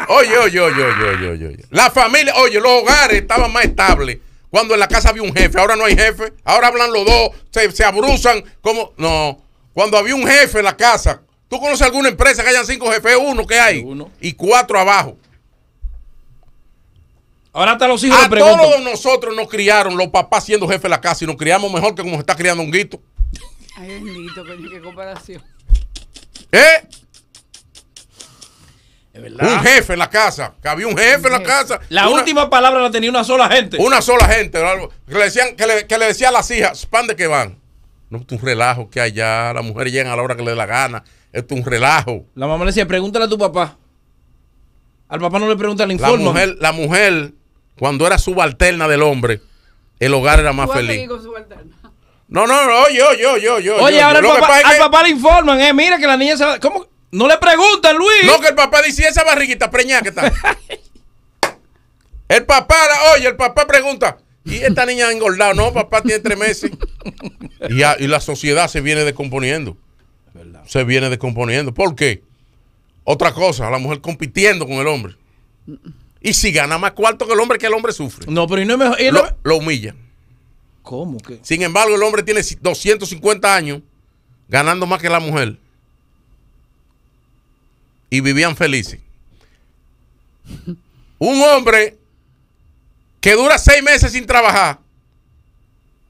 oye, oye, oye, oye, oye, oye, oye. La familia, oye, los hogares estaban más estables cuando en la casa había un jefe. Ahora no hay jefe. Ahora hablan los dos, se, se abruzan como... No, cuando había un jefe en la casa. ¿Tú conoces alguna empresa que hayan cinco jefes? Uno que hay.
Uno.
Y cuatro abajo.
Ahora hasta los hijos
A
le
todos nosotros nos criaron los papás siendo jefe de la casa y nos criamos mejor que como se está criando un guito.
Ay, bendito, qué comparación.
¿Eh? Un jefe en la casa. Que había un jefe en la casa.
La
Una-
última palabra la tenía una sola gente.
Una sola gente. algo, Que le, decían, que, le, que le decía a las hijas, ¿pan de qué van? No, esto es un relajo que allá. Las mujeres llegan a la hora que les dé la gana. Esto es un relajo.
La mamá le decía, pregúntale a tu papá. Al papá no le pregunta, le
La
informa.
mujer, la mujer, cuando era subalterna del hombre, el hogar era más feliz. No, no, no, oye, oye, oye, oye.
Oye, ahora
que
papá,
es
al
que-
papá le informan, eh. Mira que la niña se va- ¿Cómo? No le preguntan, Luis.
No, que el papá dice, "¿Y esa barriguita preñada que está. *laughs* el papá, oye, el papá pregunta, ¿y esta niña ha engordado? No, papá tiene tres meses. *laughs* y, la sociedad se viene descomponiendo. Se viene descomponiendo. ¿Por qué? Otra cosa, la mujer compitiendo con el hombre. Y si gana más cuarto que el hombre, que el hombre sufre.
No, pero y no es mejor.
Lo, lo humilla.
¿Cómo que?
Sin embargo, el hombre tiene 250 años ganando más que la mujer. Y vivían felices. Un hombre que dura seis meses sin trabajar.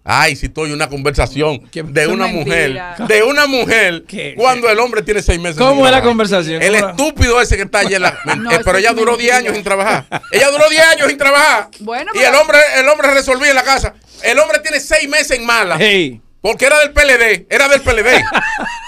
Ay, si estoy en una conversación de una
mentira.
mujer, de una mujer, *laughs*
¿Qué?
cuando el hombre tiene seis meses.
¿Cómo es la conversación?
El
¿Cómo la-
estúpido ese que está allí en la. *laughs*
No,
Eh, pero ella duró 10
mentira.
años sin trabajar. Ella duró 10 años sin trabajar.
Bueno,
y
pero-
el hombre, el hombre resolvía en la casa. El hombre tiene seis meses en mala.
Hey.
Porque era del PLD, era del PLD. *laughs*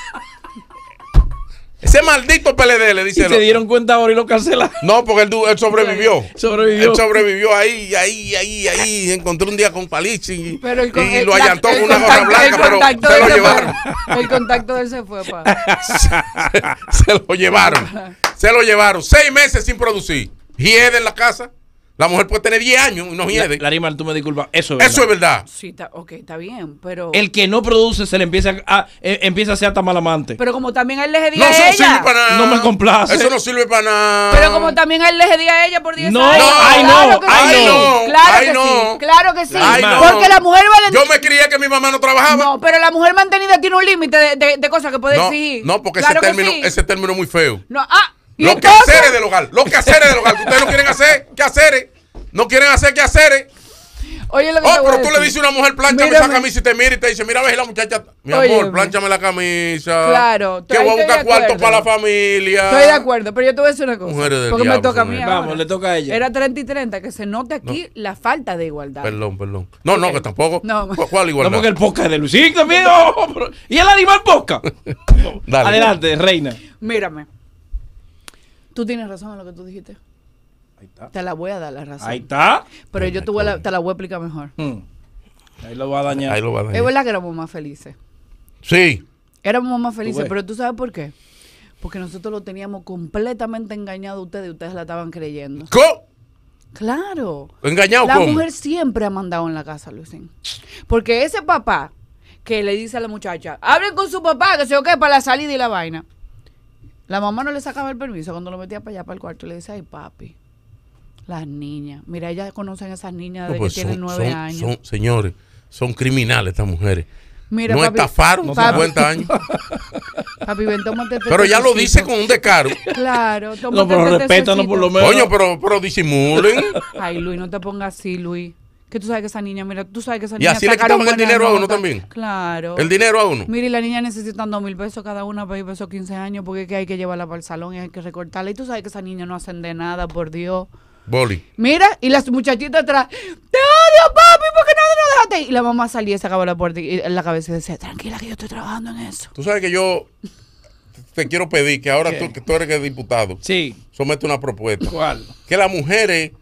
Ese maldito PLD le
Y
dice.
se
lo-
dieron cuenta ahora y lo cancelaron.
No, porque él, sobrevivió.
Sobrevivió.
Él sobrevivió ahí, ahí, ahí, ahí. Encontró un día con Palici y,
Pero el, con-
y
el-
lo
la-
allantó con una gorra
contacto-
blanca,
el
pero
contacto
se
de
lo
él se
llevaron.
fue. El contacto de él se fue, pa. *laughs*
se lo llevaron. Se lo llevaron. Seis meses sin producir. Hiede en la casa. La mujer puede tener 10 años y no hiede.
Larimar, tú me disculpas. Eso es verdad.
Eso es verdad.
Sí, está, ok, está bien, pero...
El que no produce se le empieza a, eh, empieza a ser hasta mal amante.
Pero como también él le
No,
di a
eso no sirve
ella.
para nada.
No me complace.
Eso no sirve para nada.
Pero como también a él le di a ella por 10
No,
años.
ay,
claro
no, ay, no,
Claro
ay,
que
no.
sí, claro que sí.
Ay, no.
Porque la mujer vale...
Yo me crié que mi mamá no trabajaba.
No, pero la mujer mantenida tiene un límite de, de- de cosas que puede
No,
exigir.
no, porque
Claro
ese, término,
sí.
ese término es muy feo.
No, ah, ¿y
Los
entonces?
quehaceres del hogar. Los quehaceres del hogar. que Ustedes no quieren hacer quehaceres. No quieren hacer quehaceres.
Oye, lo que
Oh,
te voy a
pero tú le dices a una mujer, planchame esa camisa y te mira y te dice, mira, ve la muchacha. Mi
Óyeme.
amor, planchame la camisa.
Claro,
Que voy a buscar
de
cuarto
acuerdo.
para la familia.
Estoy de acuerdo, pero yo te voy a decir una cosa.
Mujeres del
porque me toca a mí ahora.
Vamos, le toca a ella.
Era 30 y 30, que se note aquí la falta de igualdad.
Perdón, perdón. No, no, que tampoco.
No.
¿Cu- ¿Cuál
No,
igualdad?
porque el podcast es de Luisín también. oh, pero- y el animal. *laughs*
Dale.
Adelante, reina.
Mírame. Tú tienes razón en lo que tú dijiste.
Ahí está.
Te la voy a dar la razón.
Ahí está.
Pero yo te, voy a la- te la voy a explicar mejor.
Hmm. Ahí lo va a dañar.
Ahí lo va a
Es
dañar.
verdad que éramos más felices.
Sí.
Éramos más felices,
ves.
pero ¿tú sabes por qué? Porque nosotros lo teníamos completamente engañado a ustedes y ustedes la estaban creyendo.
¿Cómo?
Claro.
¿Engañado
La
cómo?
mujer siempre ha mandado en la casa, Luisín. Porque ese papá que le dice a la muchacha, hablen con su papá, que se o qué, para la salida y la vaina. La mamá no le sacaba el permiso cuando lo metía para allá, para el cuarto, y le dice, ay, papi, las niñas. Mira, ellas conocen a esas niñas
No,
desde
pues
que tienen nueve
son-
años.
son- señores, son criminales estas mujeres.
Mira,
no
papi,
estafaron
papi,
50 años. *laughs*
Papi, ven, tómate este
Pero ya lo dice con un descaro.
Claro, tómate
No, pero
este
respétanos por lo menos.
Coño, pero, pero disimulen.
Ay, Luis, no te pongas así, Luis. Que tú sabes que esa niña, mira, tú sabes que esa
Y
niña
así le quitaban el dinero a uno también.
Claro.
El dinero a uno.
Mira, y la niña necesitan dos mil pesos cada una para ir para esos 15 años porque es que hay que llevarla para el salón y hay que recortarla. Y tú sabes que esa niña no hacen de nada, por Dios.
Boli.
Mira, y las muchachitas atrás, te odio, papi, porque no nos dejaste. Y la mamá salía y sacaba la puerta y en la cabeza y decía, tranquila que yo estoy trabajando en eso.
Tú sabes que yo te quiero pedir que ahora
¿Qué?
tú, que tú eres diputado,
Sí.
somete una propuesta.
¿Cuál?
Que las mujeres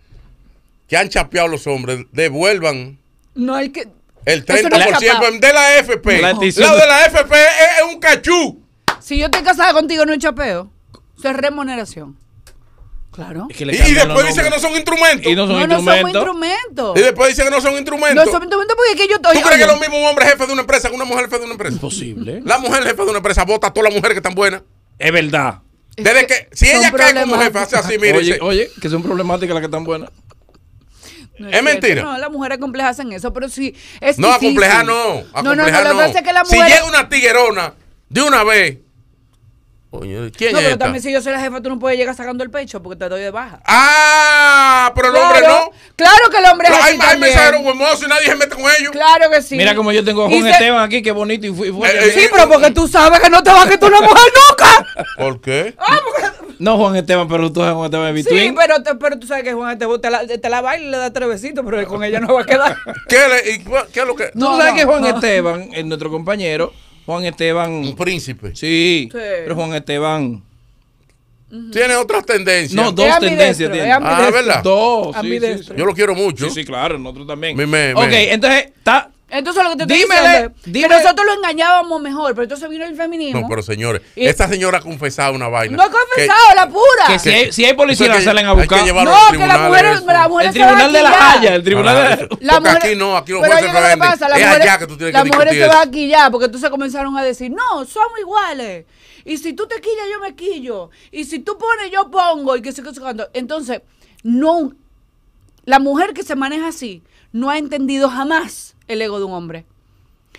que han chapeado a los hombres devuelvan
No hay que...
el
Eso no es
30%
chapao.
de la FP.
La
La de la FP es, un cachú.
Si yo estoy casada contigo, no es chapeo. Eso es remuneración. Claro.
Es que
Y, después
los
dice que no son instrumentos.
Y no son
no, no somos
instrumentos.
instrumentos.
Y después dice que no son instrumentos.
No somos instrumentos porque es que yo estoy...
¿Tú crees que
oye,
es lo mismo un hombre jefe de una empresa que una mujer jefe de una empresa?
Imposible.
La mujer jefe de una empresa vota a todas las mujeres que están buenas.
Es verdad.
es
Desde que, si
son
ella cae como jefe, hace así, mire.
oye, oye, que son problemáticas las que están buenas.
No
Es mentira.
No, las mujeres complejas hacen eso, pero sí es
no,
difícil.
acomplejar no.
No, no, no,
no.
lo que pasa es que la
Si llega una tiguerona de una vez. Oye, ¿quién
No,
es
pero
esta?
también si yo soy la jefa, tú no puedes llegar sacando el pecho porque te doy de baja.
Ah, pero el
claro,
hombre no.
Claro que el hombre es
Pero
así
hay, mensajeros hermosos y nadie se mete con ellos.
Claro que sí.
Mira como yo tengo a Juan
se-
Esteban aquí, qué bonito y fui,
Eh, eh,
Sí, pero porque tú sabes que no te vas a que tú una *laughs* mujer nunca.
¿Por qué?
No Juan Esteban, pero tú sabes Juan Esteban de
Sí, pero, te- pero tú sabes que Juan te, te la, te la baila y le da tres besitos, pero con ella no va a quedar. *laughs*
¿Qué, le- qué es lo que.?
Tú
No,
sabes
no,
que Juan
no.
Esteban, es nuestro compañero, Juan Esteban,
Un príncipe.
sí,
Sí.
pero Juan Esteban,
Tiene otras tendencias.
no, dos
Es
tendencias tiene.
Ah, ¿verdad?
Dos, sí, sí, sí.
Yo lo quiero mucho.
Sí, sí, claro, nosotros también.
Me- me-
ok,
me-
entonces, está,
Entonces lo que te estoy
Dímele,
diciendo es que nosotros lo engañábamos mejor, pero entonces vino el feminismo.
No, pero señores,
Y-
esta señora ha confesado una vaina.
No ha confesado, la pura.
que si hay, si hay policía, la
que
salen a
hay que
buscar.
llevar-
no, que la mujer, la mujer
el
se va
tribunal de la. Haya, el tribunal
Ah,
de...
La
Porque
mujer-
aquí no, aquí los
pero
jueces
oye, ¿qué
venden.
pasa? La
Es
mujer-
allá que tú tienes
Las
que
mujeres
discutir
se van
eso.
aquí ya, porque entonces comenzaron a decir, no, somos iguales. Y si tú te quillas, yo me quillo. Y si tú pones, yo pongo. Y que cuánto. Entonces, no. La mujer que se maneja así no ha entendido jamás el ego de un hombre.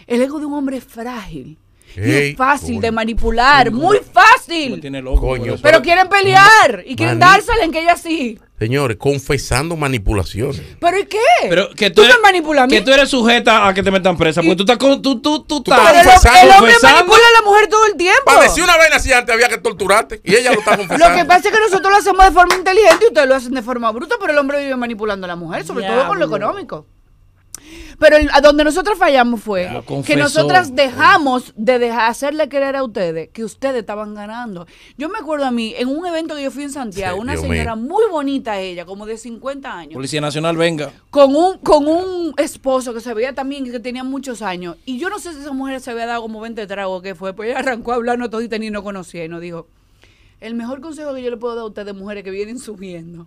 El ego de un hombre es frágil. y
Ey,
es fácil
coño.
de manipular, muy
No
fácil.
tiene loco.
Coño.
Pero quieren pelear y quieren dársela en que ella sí.
Señores, confesando manipulaciones.
¿Pero y qué?
Pero que
¿Tú
tú, eres,
me manipulas a mí?
que tú eres sujeta a que te metan presa. Porque tú estás con. Tú, tú, tú,
Tú
estás
estás
Pero el,
confesando,
el hombre
confesando.
manipula a la mujer todo el tiempo.
Para decir una vaina así antes había que torturarte. Y ella lo está confesando.
Lo que pasa es que nosotros lo hacemos de forma inteligente y ustedes lo hacen de forma bruta, pero el hombre vive manipulando a la mujer, sobre todo con lo económico. Pero el- a donde nosotros fallamos fue que nosotras dejamos de dejar hacerle creer a ustedes que ustedes estaban ganando. Yo me acuerdo a mí, en un evento que yo fui en Santiago,
Sí,
una
Dios
señora
mío.
muy bonita ella, como de 50 años,
Policía Nacional, venga.
con un, con un esposo que se veía también que tenía muchos años. Y yo no sé si esa mujer se había dado como 20 tragos o qué fue, pues ella arrancó a hablarnos todo y ni no conocía y nos dijo, el mejor consejo que yo le puedo dar a ustedes, mujeres que vienen subiendo,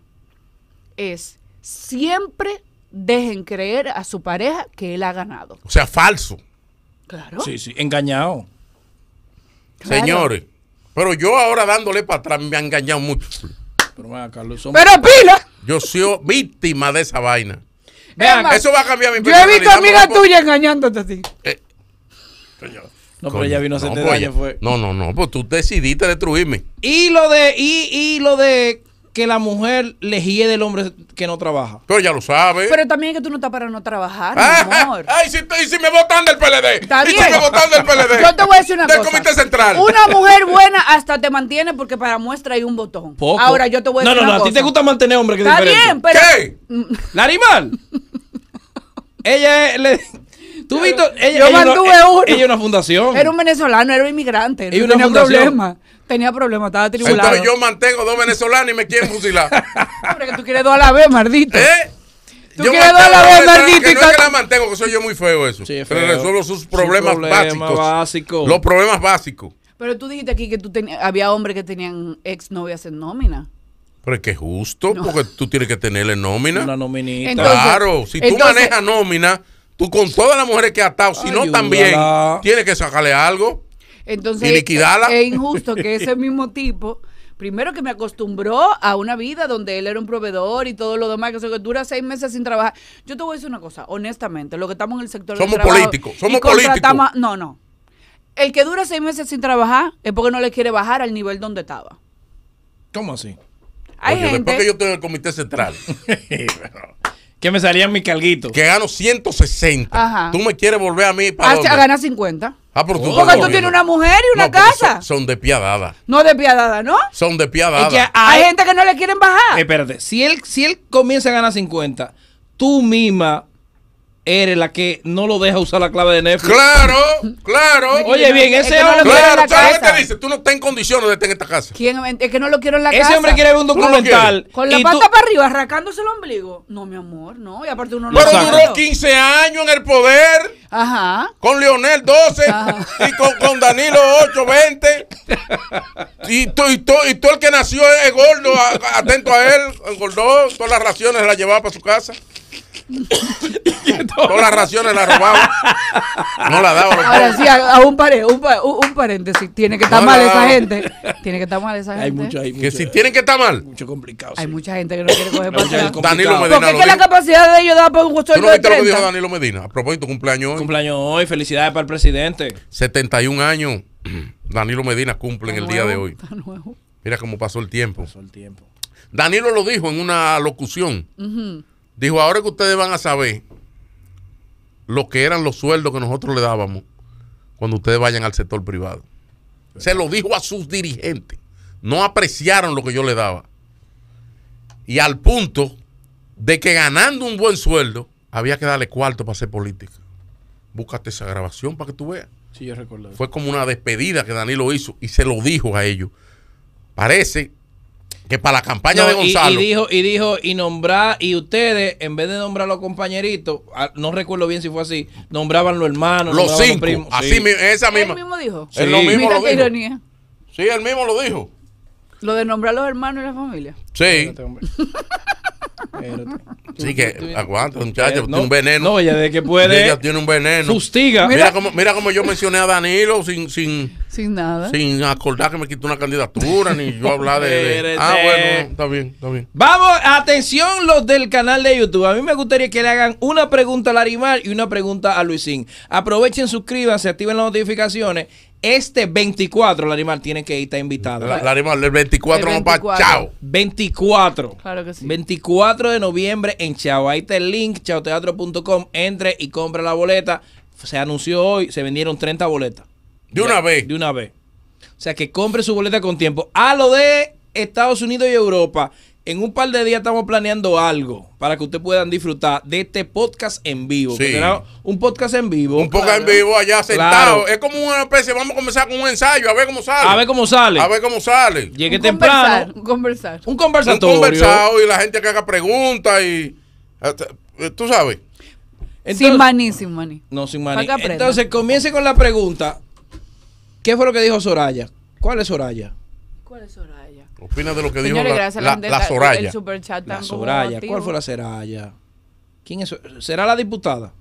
es siempre dejen creer a su pareja que él ha ganado.
O sea, falso.
Claro.
Sí, sí, engañado.
Claro.
Señores. Pero yo ahora dándole para atrás me ha engañado mucho.
Pero venga, Carlos, son-
Pero pila.
Yo soy víctima de esa vaina.
Vean,
Eso va a cambiar mi
Yo he visto amigas
no,
tuyas engañándote a ti.
eh,
No, pero ella vino a
no,
hacerte
pues,
daño, fue.
No, no, no. Pues tú decidiste destruirme.
Y lo de, y, y lo de que la mujer le gíe del hombre que no trabaja.
Pero ya lo sabes.
Pero también es que tú no estás para no trabajar,
Ah,
mi amor.
Ay, si, te- y si me votan del PLD.
Está
y si
bien.
me votan del PLD.
Yo te voy a decir una
del
cosa.
Comité Central.
Una mujer buena hasta te mantiene porque para muestra hay un botón.
Poco.
Ahora yo te voy a
No,
decir
no, no,
una
a ti te
cosa.
gusta mantener hombre que es
Está
diferente.
bien, pero
¿Qué? *laughs*
Larimal. ella es. Le, tú viste. Ella,
yo
ella una-
mantuve
ella-
uno.
Ella es una fundación.
era un venezolano, era un inmigrante.
Y
no
una
tenía
fundación.
problemas. Tenía problemas, estaba atribulado.
Entonces yo mantengo dos venezolanos y me quieren fusilar. *laughs*
Hombre, que tú quieres dos a la vez, maldito.
¿Eh?
Tú
yo
quieres
mantengo
dar la maldita y
que no es que la mantengo, que soy yo muy feo eso.
Sí, es
Pero resuelvo sus problemas
problemas
básicos.
básicos.
Los problemas básicos.
Pero tú dijiste aquí que tú había hombres que tenían ex novias en nómina.
Pero es que es justo, porque tú tienes que tenerle nómina.
Una nominita.
Entonces-
claro, si tú
entonces-
manejas nómina, tú con todas las mujeres que has estado, si no también, tienes que sacarle algo.
Entonces,
Y liquidarla.
Es injusto que ese mismo tipo, primero que me acostumbró a una vida donde él era un proveedor y todo lo demás, que, eso que dura seis meses sin trabajar. Yo te voy a decir una cosa, honestamente, lo que estamos en el sector
Somos
del trabajo
políticos, somos políticos.
No, no. El que dura seis meses sin trabajar es porque no le quiere bajar al nivel donde estaba.
¿Cómo así?
Hay
Oye,
gente...
después que yo estoy en el comité central, *laughs* *laughs*
que me salían mis calguitos.
que gano 160,
Ajá.
tú me quieres volver a mí para
a,
dónde?
a ganar 50.
Ah, pero tú
Oh.
Porque tú tienes una mujer y una
No,
casa.
Son, son despiadadas.
No despiadada, ¿no?
Son despiadadas.
Es que
Hay
hay-
gente que no le quieren bajar.
Espérate, si él, si él comienza a ganar 50, tú misma eres la que no lo deja usar la clave de Netflix.
Claro, claro.
Oye, bien,
Es
ese
que no lo
hombre-
en
Claro,
la
¿sabes lo que dice? Tú no estás en condiciones de estar en esta casa.
¿Quién? Es que no lo quiero en la casa.
Ese hombre quiere ver un
no
documental.
Con la pata
tú-
para arriba, arrancándose el ombligo. No, mi amor, no. Y aparte uno no
Pero
lo
duró 15 años en el poder.
Ajá.
Con Leonel 12 y con, con Danilo 8, 20. Y tú, y, tú, y tú el que nació es gordo, a- atento a él, engordó, todas las raciones las llevaba para su casa. *laughs* todas las raciones las robaba. No las daba.
Ahora sí, a, a un, pare- un, un- un paréntesis. Tiene que estar
No,
mal esa gente. Tiene que estar mal esa gente.
Hay mucho, hay mucho.
Que si tienen que estar mal.
mucho complicado.
Hay
sí.
mucha gente que no quiere coger para
Danilo. Medina
Porque es que la capacidad de ellos da por un
¿Tú
sueldo
no viste lo que dijo
30.
Danilo Medina? A propósito, cumpleaños hoy.
Cumpleaños hoy, felicidades para el presidente.
71 años. *clears throat* Danilo Medina cumple en el día de hoy.
está nuevo.
Mira cómo pasó el tiempo.
Pasó el tiempo.
Danilo lo dijo en una locución.
Ujú.
Dijo, ahora que ustedes van a saber lo que eran los sueldos que nosotros le dábamos cuando ustedes vayan al sector privado. Se lo dijo a sus dirigentes. No apreciaron lo que yo le daba. Y al punto de que ganando un buen sueldo, había que darle cuarto para hacer política. Búscate esa grabación para que tú veas.
Sí, yo recuerdo.
Fue como una despedida que Danilo hizo y se lo dijo a ellos. Parece que para la campaña
No,
de Gonzalo.
Y, dijo, y dijo, y nombrar, y ustedes, en vez de nombrar a los compañeritos, no recuerdo bien si fue así, nombraban los hermanos,
los cinco.
primos.
así
sí.
esa
Él
misma.
mismo dijo.
Sí.
Él lo mismo
Mira
lo
qué
dijo.
ironía.
Sí, él mismo lo dijo.
Lo de nombrar a los hermanos y la familia.
Sí. Sí, que aguanta, muchacho,
Eh,
tiene un veneno.
No, ella de que puede.
Ella tiene un veneno.
Fustiga.
Mira,
Mira-
cómo, mira cómo yo mencioné a Danilo sin, sin,
Sin nada.
sin acordar que me quitó una candidatura, ni yo hablar de. ah, bueno, está bien, está bien.
Vamos, atención los del canal de YouTube. A mí me gustaría que le hagan una pregunta a Larimar y una pregunta a Luisín. Aprovechen, suscríbanse, activen las notificaciones. Este 24, Larimar, tiene que ir, está invitada.
La, la Larimar, el 24
El
vamos para
24.
chao.
24.
Claro que sí.
24 de noviembre en Chao. Ahí está el link, chaoteatro.com. Entre y compra la boleta. Se anunció hoy, se vendieron 30 boletas.
De una vez.
De una vez. O sea, que compre su boleta con tiempo. A lo de Estados Unidos y Europa, en un par de días estamos planeando algo para que ustedes puedan disfrutar de este podcast en vivo. que
Sí.
será un podcast en vivo.
Un
Claro.
en vivo allá sentado.
Claro.
Es como una especie, vamos a comenzar con un ensayo, a ver cómo sale.
A ver cómo sale.
A ver cómo sale.
Llegue
Un
temprano.
conversar, un conversar.
Un
Un
conversatorio.
conversado y la gente que haga preguntas y. Tú sabes.
Entonces-
sin maní, sin maní.
No, sin maní. Entonces, comience con la pregunta. ¿Qué fue lo que dijo Soraya? ¿Cuál es Soraya?
¿Cuál es Soraya?
Opina de lo que
Señores,
dijo la, la, la Soraya.
El superchat
La
tan como
Soraya. ¿Cuál fue la Soraya? ¿Quién es? ¿Será la diputada?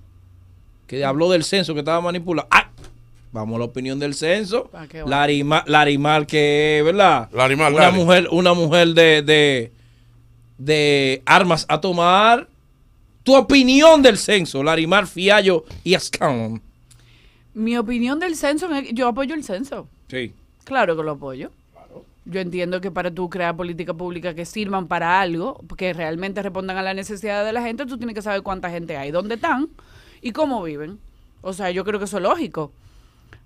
Que habló del censo que estaba manipulado. ¡Ah! Vamos a la opinión del censo.
¿Para qué va?
Larimar, Larimar que, ¿verdad?
Larimar,
una
Lari.
mujer, una mujer de, de, de armas a tomar. Tu opinión del censo, Larimar, Fiallo y Ascalon.
Mi opinión del censo, es que yo apoyo el censo.
Sí.
Claro que lo apoyo. Yo entiendo que para tú crear políticas públicas que sirvan para algo, que realmente respondan a las necesidades de la gente, tú tienes que saber cuánta gente hay, dónde están y cómo viven. O sea, yo creo que eso es lógico.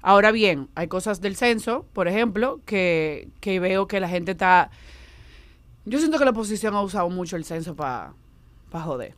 Ahora bien, hay cosas del censo, por ejemplo, que, que veo que la gente está... Yo siento que la oposición ha usado mucho el censo para joder.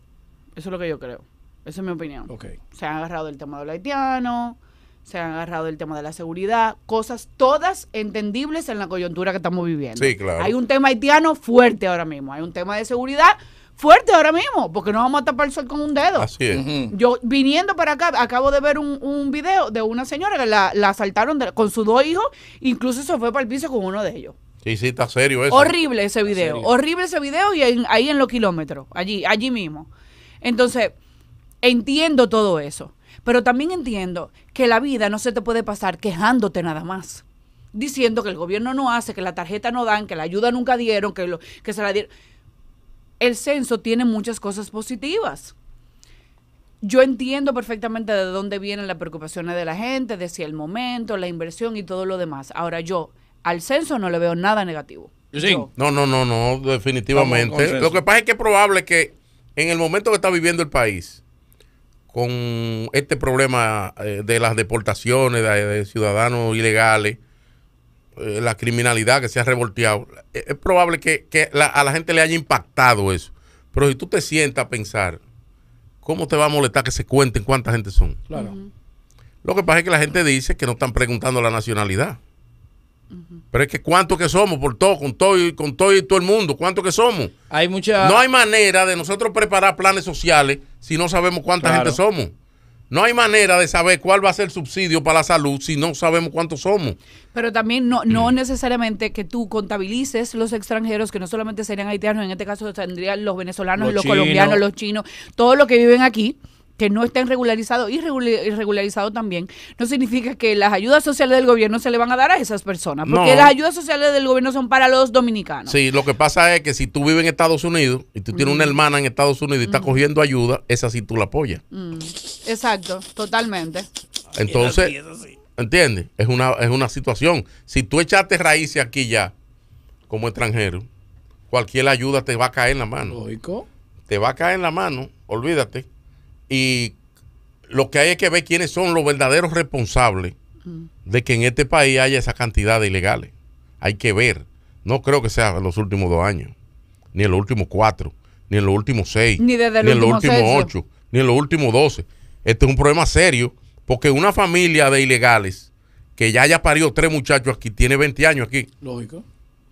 Eso es lo que yo creo. Esa es mi opinión
Ok.
se han agarrado del tema del haitiano, se han agarrado del tema de la seguridad, cosas todas entendibles en la coyuntura que estamos viviendo.
Sí, claro.
Hay un tema haitiano fuerte ahora mismo, hay un tema de seguridad fuerte ahora mismo, porque no vamos a tapar el sol con un dedo.
Así es.
Yo viniendo para acá, acabo de ver un, un video de una señora que la, la asaltaron de- con sus dos hijos, incluso se fue para el piso con uno de ellos.
Sí, sí, está serio eso.
Horrible ese video, horrible ese video y en- ahí en los kilómetros, allí, allí mismo. Entonces, entiendo todo eso, pero también entiendo que la vida no se te puede pasar quejándote nada más, diciendo que el gobierno no hace, que la tarjeta no dan, que la ayuda nunca dieron, que, lo, que se la dieron. El censo tiene muchas cosas positivas. Yo entiendo perfectamente de dónde vienen las preocupaciones de la gente, de si el momento, la inversión y todo lo demás. Ahora yo al censo no le veo nada negativo.
Sí.
Yo.
No, no, no, no, definitivamente. Lo que pasa es que es probable que en el momento que está viviendo el país, con este problema eh, de las deportaciones de, de ciudadanos ilegales, eh, la criminalidad que se ha revolteado, eh, es probable que, que la- a la gente le haya impactado eso. Pero si tú te sientas a pensar, ¿cómo te va a molestar que se cuenten cuánta gente son?
Claro.
Lo que pasa es que la gente dice que no están preguntando la nacionalidad. Pero es que cuánto que somos por todo, con todo y con todo y todo el mundo, cuánto que somos.
Hay mucha.
No hay manera de nosotros preparar planes sociales si no sabemos cuánta
Claro.
gente somos. No hay manera de saber cuál va a ser el subsidio para la salud si no sabemos cuántos somos.
Pero también no, no necesariamente que tú contabilices los extranjeros, que no solamente serían haitianos, en este caso tendrían los venezolanos,
Los
los, colombianos, los chinos, todos los que viven aquí, que no estén regularizados y regula- irregularizados también, no significa que las ayudas sociales del gobierno se le van a dar a esas personas, porque
No.
las ayudas sociales del gobierno son para los dominicanos.
Sí, lo que pasa es que si tú vives en Estados Unidos y tú tienes una hermana en Estados Unidos y está cogiendo ayuda, esa sí tú la apoyas.
Mm, exacto, totalmente.
Entonces. ¿entiendes? Es una, es una situación. Si tú echaste raíces aquí ya, como extranjero, cualquier ayuda te va a caer en la mano.
Lógico.
te va a caer en la mano, olvídate. Y lo que hay es que ver quiénes son los verdaderos responsables de que en este país haya esa cantidad de ilegales. Hay que ver. No creo que sea en los últimos dos años, ni en los últimos cuatro, ni en los últimos seis,
Ni desde el
en los
último
últimos ocho, ni en los últimos doce. Este es un problema serio, porque una familia de ilegales que ya haya parido tres muchachos aquí, tiene 20 años aquí,
Lógico.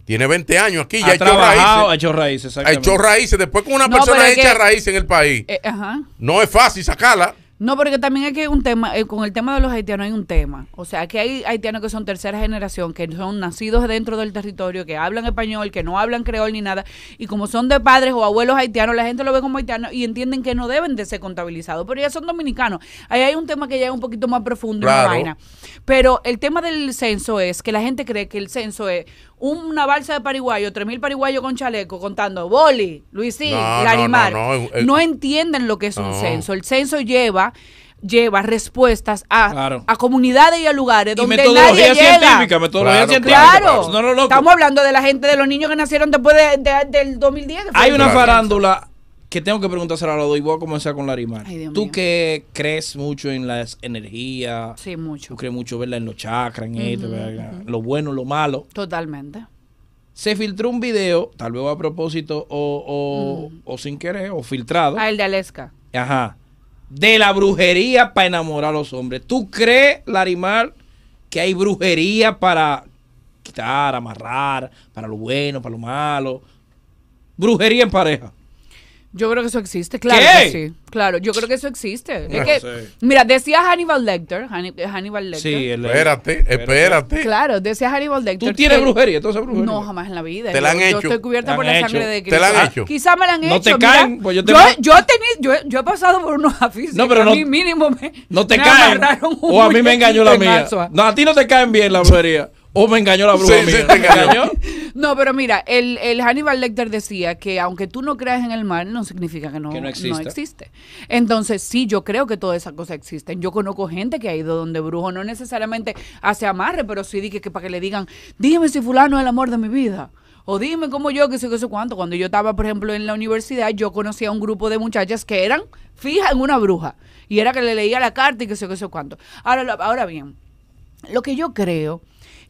Tiene 20 años aquí, ya
ha
hecho
trabajado, ha
raíces.
hecho raíces.
Ha hecho raíces. Después que una
No,
persona
pero es
echa
que-
raíces en el país,
Eh, ajá.
no es fácil sacarla.
No, porque también hay que un tema, eh, con el tema de los haitianos hay un tema. O sea, que hay haitianos que son tercera generación, que son nacidos dentro del territorio, que hablan español, que no hablan creol ni nada. Y como son de padres o abuelos haitianos, la gente lo ve como haitiano y entienden que no deben de ser contabilizados. Pero ya son dominicanos. Ahí hay un tema que ya es un poquito más profundo y
Claro.
una vaina. Pero el tema del censo es que la gente cree que el censo es una balsa de pariguayo, tres mil pariguayos con chaleco contando Boli, Luisín,
No, no,
Larimar.
no, no,
no entienden lo que es un censo. El censo lleva lleva respuestas a,
Claro.
a comunidades y a lugares
Y
donde
metodología
nadie
científica,
llega.
metodología
Claro,
científica.
Claro,
No, no, loco.
estamos hablando de la gente, de los niños que nacieron después de, de- del 2010. que fue
Hay una farándula que tengo que preguntársela a los dos y voy a comenzar con Larimar.
Ay,
Tú
mío.
que crees mucho en las energías,
Sí, mucho.
tú crees mucho verla en los chakras, en esto, ¿verdad? lo bueno, lo malo.
Totalmente.
Se filtró un video, tal vez a propósito o, o, o sin querer, o filtrado.
Ah, el de Aleska.
Ajá. De la brujería para enamorar a los hombres. ¿Tú crees, Larimar, que hay brujería para quitar, amarrar, para lo bueno, para lo malo? Brujería en pareja.
Yo creo que eso existe, claro
¿Qué?
que sí. Claro, yo creo que eso existe.
No
es que, mira, decía Hannibal Lecter, Hanni- Hannibal Lecter.
Sí, el-
Espérate, espérate.
Claro, decía Hannibal Lecter.
¿Tú tienes
que-
brujería? ¿Tú haces brujería?
No, jamás en la vida.
¿Te la
Yo-
han
Yo
hecho?
estoy cubierta
¿Te
por la sangre
hecho?
de
¿Te
Cristo.
la han hecho?
Quizá me la han
No
hecho.
te
mira.
caen, pues yo te-
yo, yo, he teni- yo, yo he pasado por unos afis.
No, pero
a
no-
mí mínimo me,
No te
me
caen. O a mí me engañó la mía. No, a ti no te caen bien la brujería. O me engañó la bruja
Sí, sí,
mía.
te
¿Me
engañó.
No, pero mira, el, el Hannibal Lecter decía que aunque tú no creas en el mal, no significa que no,
Que no
existe. Entonces, sí, yo creo que todas esas cosas existen. Yo conozco gente que ha ido donde brujo, no necesariamente hace amarre, pero sí dije que para que le digan, dime si fulano es el amor de mi vida. O dime cómo yo, que sé que sé cuánto. Cuando yo estaba, por ejemplo, en la universidad, yo conocía a un grupo de muchachas que eran fijas en una bruja. Y era que le leía la carta y que sé que sé cuánto. Ahora, ahora bien, lo que yo creo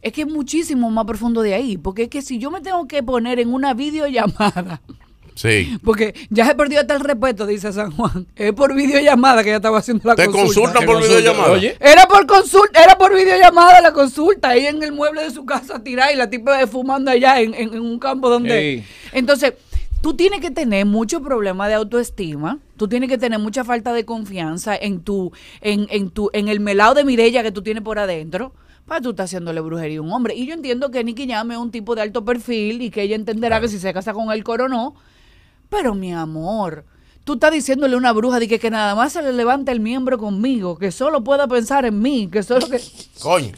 es que es muchísimo más profundo de ahí, porque es que si yo me tengo que poner en una videollamada, *laughs*
Sí.
porque ya se perdió hasta el respeto, dice San Juan, es por videollamada que ya estaba haciendo la
Te
consulta.
consultan
Que
por
consulta.
videollamada.
Oye,
Era por consulta, era por videollamada la consulta, ahí en el mueble de su casa tirada y la tipa fumando allá en, en- en un campo donde...
Sí.
Entonces, Tú tienes que tener mucho problema de autoestima, tú tienes que tener mucha falta de confianza en tu, en, en tu, en el melado de Mirella que tú tienes por adentro. Para tú estás haciéndole brujería a un hombre. Y yo entiendo que Nicky Llame es un tipo de alto perfil y que ella entenderá que si se casa con él coro no. Pero mi amor, tú estás diciéndole a una bruja de que, que nada más se le levanta el miembro conmigo, que solo pueda pensar en mí, que solo que.
Coño.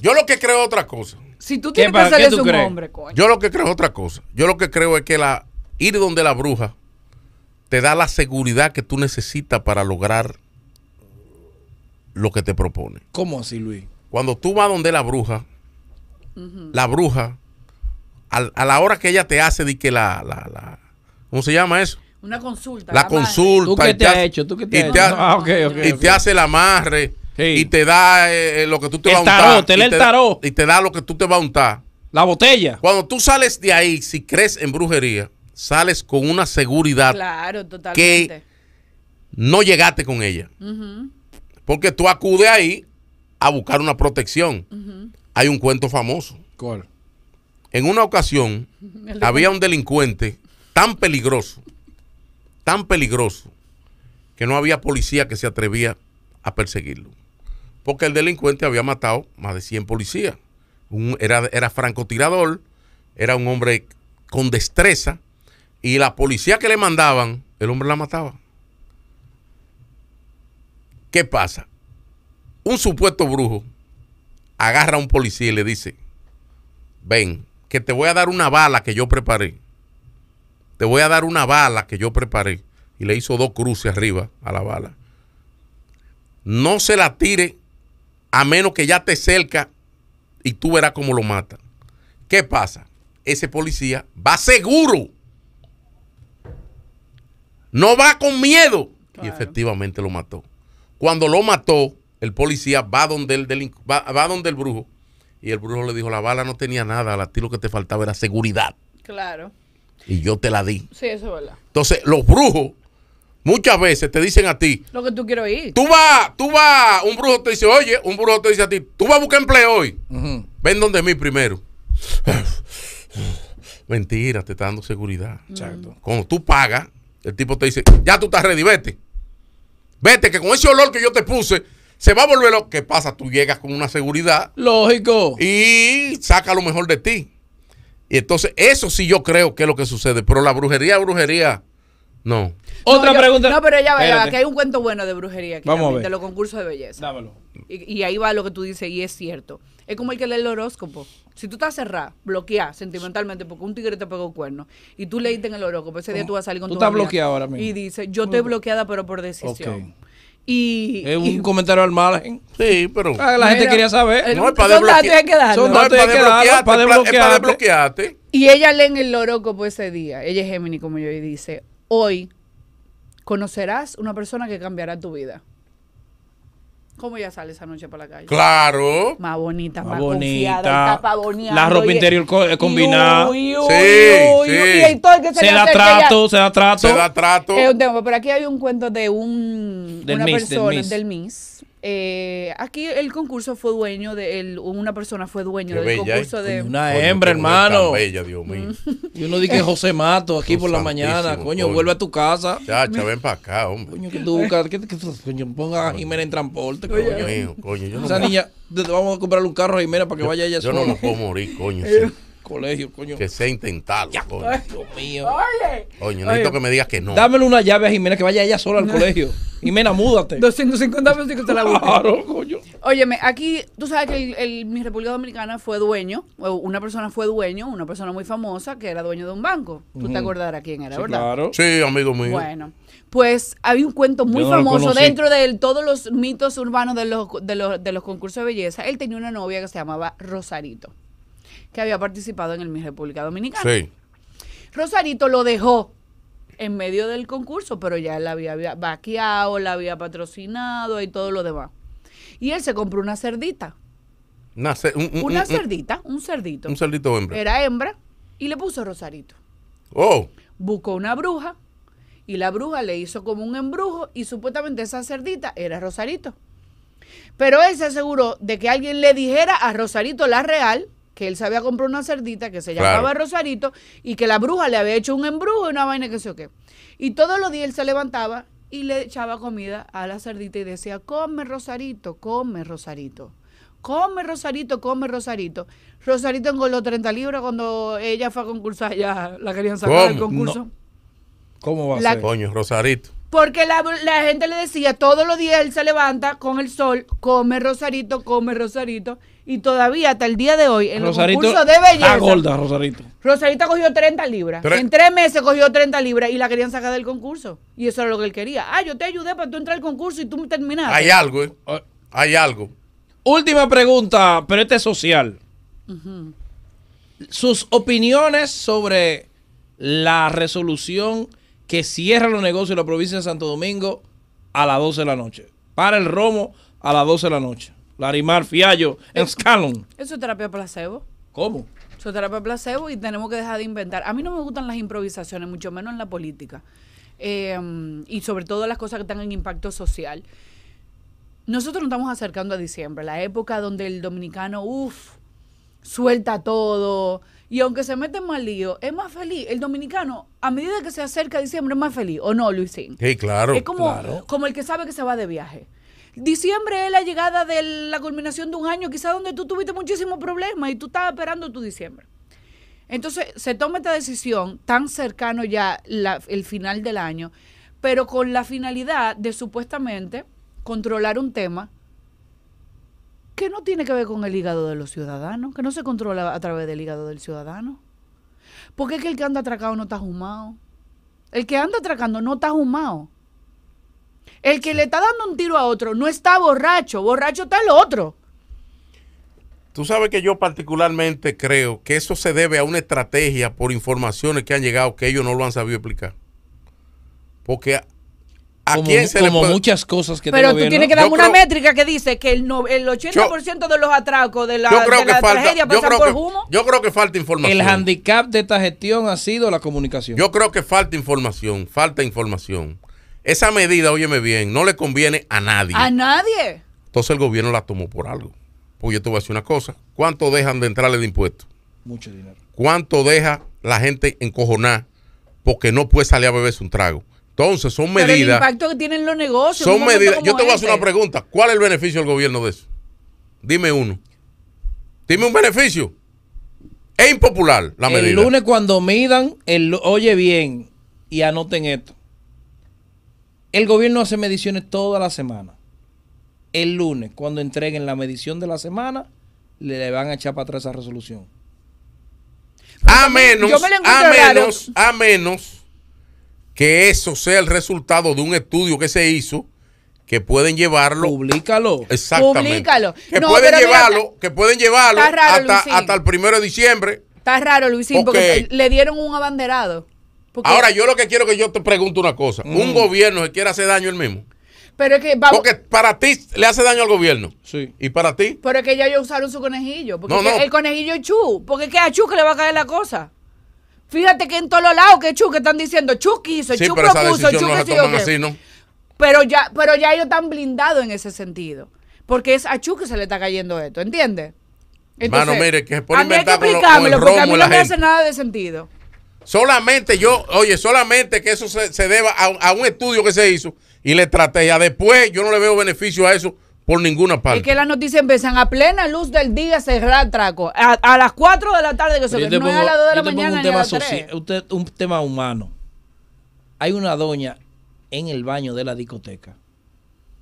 Yo lo que creo es otra cosa.
Si tú
¿Qué
tienes que a un
crees?
hombre, coño.
Yo lo que creo es otra cosa. Yo lo que creo es que la ir donde la bruja te da la seguridad que tú necesitas para lograr lo que te propone.
¿Cómo así, Luis?
Cuando tú vas donde la bruja, la bruja, al- a, la hora que ella te hace de que la, la, la- ¿cómo se llama eso?
Una consulta.
La
madre.
consulta.
¿Tú qué
y
te has
hace-
hecho? ¿Tú qué te
y
has
te
hecho?
ha-
Ah, ok, ok,
y
ok.
te hace el amarre
Sí.
y te da eh, lo que tú te
El
vas a untar.
tarot, te lee
y
el
te-
tarot.
Y te da lo que tú te vas a untar.
La botella.
Cuando tú sales de ahí, si crees en brujería, sales con una seguridad
Claro, totalmente.
no llegaste con ella. Porque tú acudes ahí a buscar una protección. Hay un cuento famoso.
¿Cuál?
En una ocasión *laughs* había un delincuente tan peligroso, tan peligroso, que no había policía que se atrevía a perseguirlo. Porque el delincuente había matado más de 100 policías. Un- era, era francotirador, era un hombre con destreza, y la policía que le mandaban, el hombre la mataba. ¿Qué pasa? Un supuesto brujo agarra a un policía y le dice, ven, que te voy a dar una bala que yo preparé. Te voy a dar una bala que yo preparé. Y le hizo dos cruces arriba a la bala. No se la tire a menos que ya te cerca y tú verás cómo lo mata. ¿Qué pasa? Ese policía va seguro. No va con miedo. Y efectivamente lo mató. Cuando lo mató, el policía va donde el, delincu- va, va donde el brujo. Y el brujo le dijo, la bala no tenía nada, a ti lo que te faltaba era seguridad.
Claro.
Y yo te la di.
Sí, eso es verdad.
Entonces, los brujos muchas veces te dicen a ti,
Lo que tú quiero oír.
tú vas, tú vas, un brujo te dice, oye, un brujo te dice a ti, tú vas a buscar empleo hoy. Ven donde mí primero. Mentira, te está dando seguridad.
Exacto.
Cuando tú pagas, el tipo te dice, ya tú estás ready, vete. Vete, que con ese olor que yo te puse, se va a volver lo que pasa. Tú llegas con una seguridad
Lógico.
y saca lo mejor de ti. Y entonces, eso sí yo creo que es lo que sucede. Pero la brujería, brujería, no.
Otra
No, yo-
pregunta.
No, pero ya va, que hay un cuento bueno de brujería aquí
Vamos a ver.
de los concursos de belleza.
Dámelo.
Y, y ahí va lo que tú dices, y es cierto. Es como el que lee el horóscopo. Si tú estás cerrada, bloqueada sentimentalmente porque un tigre te pegó cuerno y tú leíste en el horóscopo, ese día tú vas a salir con
Tú
tu
estás
amiga
bloqueada ahora mismo.
Y dice, yo estoy bloqueada pero por decisión. Y,
Es un
y-
comentario al margen.
Sí, pero.
La gente
Mira,
quería saber.
el-
No es para
son datos hay que.
Son
No, es
datos
para
hay que darlo,
desbloquearte,
para
es para- es para
desbloquearte.
Y ella lee en el horóscopo ese día, ella es Gemini como yo, y dice, hoy conocerás una persona que cambiará tu vida. ¿Cómo ella sale esa noche para la calle?
Claro.
Más bonita,
Más
más,
bonita.
confiada,
La ropa interior
y
combinada.
uy, uy,
Sí,
uy,
sí.
entonces, ¿qué
Se
le
da trato, se da trato.
Se da trato.
Tema, pero aquí hay un cuento de un,
Del
una
Miss, del
persona,
Miss.
del Miss. Eh, aquí el concurso fue dueño de el- una persona fue dueño
Qué
del
bella,
concurso
¿eh?
de
Una
Coño,
hembra, hermano.
bella, Dios mío.
Y uno dice José Mato aquí por la mañana. Coño,
coño.
vuelve a tu casa.
Chacha, ven para acá, hombre.
Coño, que tú. Que, que, coño, ponga a Jimena en transporte. Coño.
mío, coño, yo no,
Esa
me-
niña, vamos a comprarle un carro a Jimena para que vaya ella
yo
sola.
no me puedo morir, coño. *laughs* sí.
Colegio, coño.
Que sea intentarlo, coño.
Dios mío.
Oye,
Coño, necesito
Oye.
que me digas que no.
Dámele una llave a Jimena que vaya ella sola al colegio. Jimena, múdate.
250 pesos y que se la busque.
Claro, coño.
Óyeme, aquí tú sabes que el, el- mi República Dominicana fue dueño, o una persona fue dueño, una persona muy famosa que era dueño de un banco. Tú te acordarás quién era,
Sí,
¿verdad?
claro.
Sí, amigo mío.
Bueno, pues había un cuento muy
no
famoso dentro de todos los mitos urbanos de los, de, los, de los concursos de belleza. Él tenía una novia que se llamaba Rosarito, que había participado en el Miss República Dominicana.
Sí.
Rosarito lo dejó en medio del concurso, pero ya él la había, había vaqueado, la había patrocinado y todo lo demás. Y él se compró una cerdita.
Una, ce- un, un-
Una
un-
cerdita, un cerdito.
Un cerdito hembra.
Era hembra y le puso Rosarito.
Oh,
Buscó una bruja y la bruja le hizo como un embrujo y supuestamente esa cerdita era Rosarito. Pero él se aseguró de que alguien le dijera a Rosarito la real que él se había comprado una cerdita que se
Claro.
llamaba Rosarito y que la bruja le había hecho un embrujo y una vaina que sé o qué. Y todos los días él se levantaba y le echaba comida a la cerdita y decía, come Rosarito, come Rosarito. Come Rosarito, come Rosarito. Rosarito engordó 30 libras cuando ella fue a concursar, ya la querían sacar del concurso.
No. ¿Cómo va a
La-
ser?
Coño, Rosarito.
Porque la, la gente le decía, todos los días él se levanta con el sol, come Rosarito, come Rosarito. Y todavía hasta el día de hoy, en los
Rosarito
concursos de
Está
belleza,
gorda, Rosarito.
Rosarito cogió 30 libras. En tres meses cogió 30 libras y la querían sacar del concurso. Y eso era lo que él quería. Ah, yo te ayudé para tú entrar al concurso y tú terminaste.
Hay algo, ¿eh?
Ah,
Hay algo.
Última pregunta, pero este es social. Sus opiniones sobre la resolución que cierra los negocios de la provincia de Santo Domingo a las 12 de la noche. Para el romo a las 12 de la noche. Larimar, Fiallo, en Scalon.
Eso es terapia placebo.
¿Cómo?
Eso es terapia placebo y tenemos que dejar de inventar. A mí no me gustan las improvisaciones, mucho menos en la política. Eh, y sobre todo las cosas que tengan impacto social. Nosotros nos estamos acercando a diciembre, la época donde el dominicano, uff, suelta todo. Y aunque se mete en mal lío, es más feliz. El dominicano, a medida que se acerca a diciembre, es más feliz. ¿O no, Luisín?
Sí, claro.
es como,
claro.
como el que sabe que se va de viaje. Diciembre es la llegada de la culminación de un año, quizás donde tú tuviste muchísimos problemas y tú estabas esperando tu diciembre. Entonces se toma esta decisión tan cercano ya la- el final del año, pero con la finalidad de supuestamente controlar un tema que no tiene que ver con el hígado de los ciudadanos, que no se controla a través del hígado del ciudadano. Porque es que el que anda atracado no está jumado. El que anda atracando no está jumado. El que le está dando un tiro a otro no está borracho, borracho está el otro.
Tú sabes que yo particularmente creo que eso se debe a una estrategia por informaciones que han llegado que ellos no lo han sabido explicar. Porque a, a
como
quién se le
como
puede...
muchas cosas que
Pero tú tienes que dar una
creo-
métrica que dice que el, no- el 80% de los atracos de la,
yo creo
de
que
la
falta,
tragedia
yo
pasan
creo
por
que,
humo.
yo creo que falta información.
El handicap de esta gestión ha sido la comunicación.
Yo creo que falta información, falta información. Esa medida, óyeme bien, no le conviene a nadie.
A nadie.
Entonces el gobierno la tomó por algo. Pues yo te voy a decir una cosa. ¿Cuánto dejan de entrarle de impuestos?
Mucho dinero.
¿Cuánto deja la gente encojonar porque no puede salir a beberse un trago? Entonces son
Pero el
medidas.
impacto que tienen los negocios.
Son medidas. Yo te voy a hacer
este.
una pregunta. ¿Cuál es el beneficio del gobierno de eso? Dime uno. Dime un beneficio. Es impopular la medida.
El lunes cuando midan, el, oye bien y anoten esto. El gobierno hace mediciones toda la semana. El lunes, cuando entreguen la medición de la semana, le, van a echar para atrás esa resolución.
A menos,
me
a
raro.
menos, a menos que eso sea el resultado de un estudio que se hizo que pueden llevarlo
Publícalo.
exactamente.
Publícalo.
Que
No,
pueden
mira,
llevarlo, que pueden llevarlo hasta,
Luisín.
hasta el primero de diciembre.
Está raro, Luisín, porque le dieron un abanderado. Porque-
Ahora yo lo que quiero que yo te pregunte una cosa.
Mm.
Un gobierno se quiere hacer daño él mismo.
pero es que vamos,
Porque para ti le hace daño al gobierno.
Sí.
Y para ti.
pero es que ya ellos usaron su conejillo. Porque
No, no.
el conejillo es Chu. Porque es que a Chu que le va a caer la cosa. Fíjate que en todos los lados que Chu que están diciendo, Chu quiso,
Sí,
Chu
pero
propuso, Chu
no
que
se toman
qué.
así, ¿no?
Pero ya, pero ya ellos están blindados en ese sentido. Porque es a Chu que se le está cayendo esto, ¿entiendes?
Hermano, mire, que se pone
a mí hay que explicármelo, porque a mí no me hace nada de sentido.
Solamente yo, oye, solamente que eso se, se deba a, a un estudio que se hizo y la estrategia. Después yo no le veo beneficio a eso por ninguna parte.
Es que las noticias empiezan a plena luz del día cerrar traco. A, a las 4 de la tarde que se No es
pongo-
a las 2 de la mañana
un
ni a
tema,
las
soci-
3.
usted- un tema humano. Hay una doña en el baño de la discoteca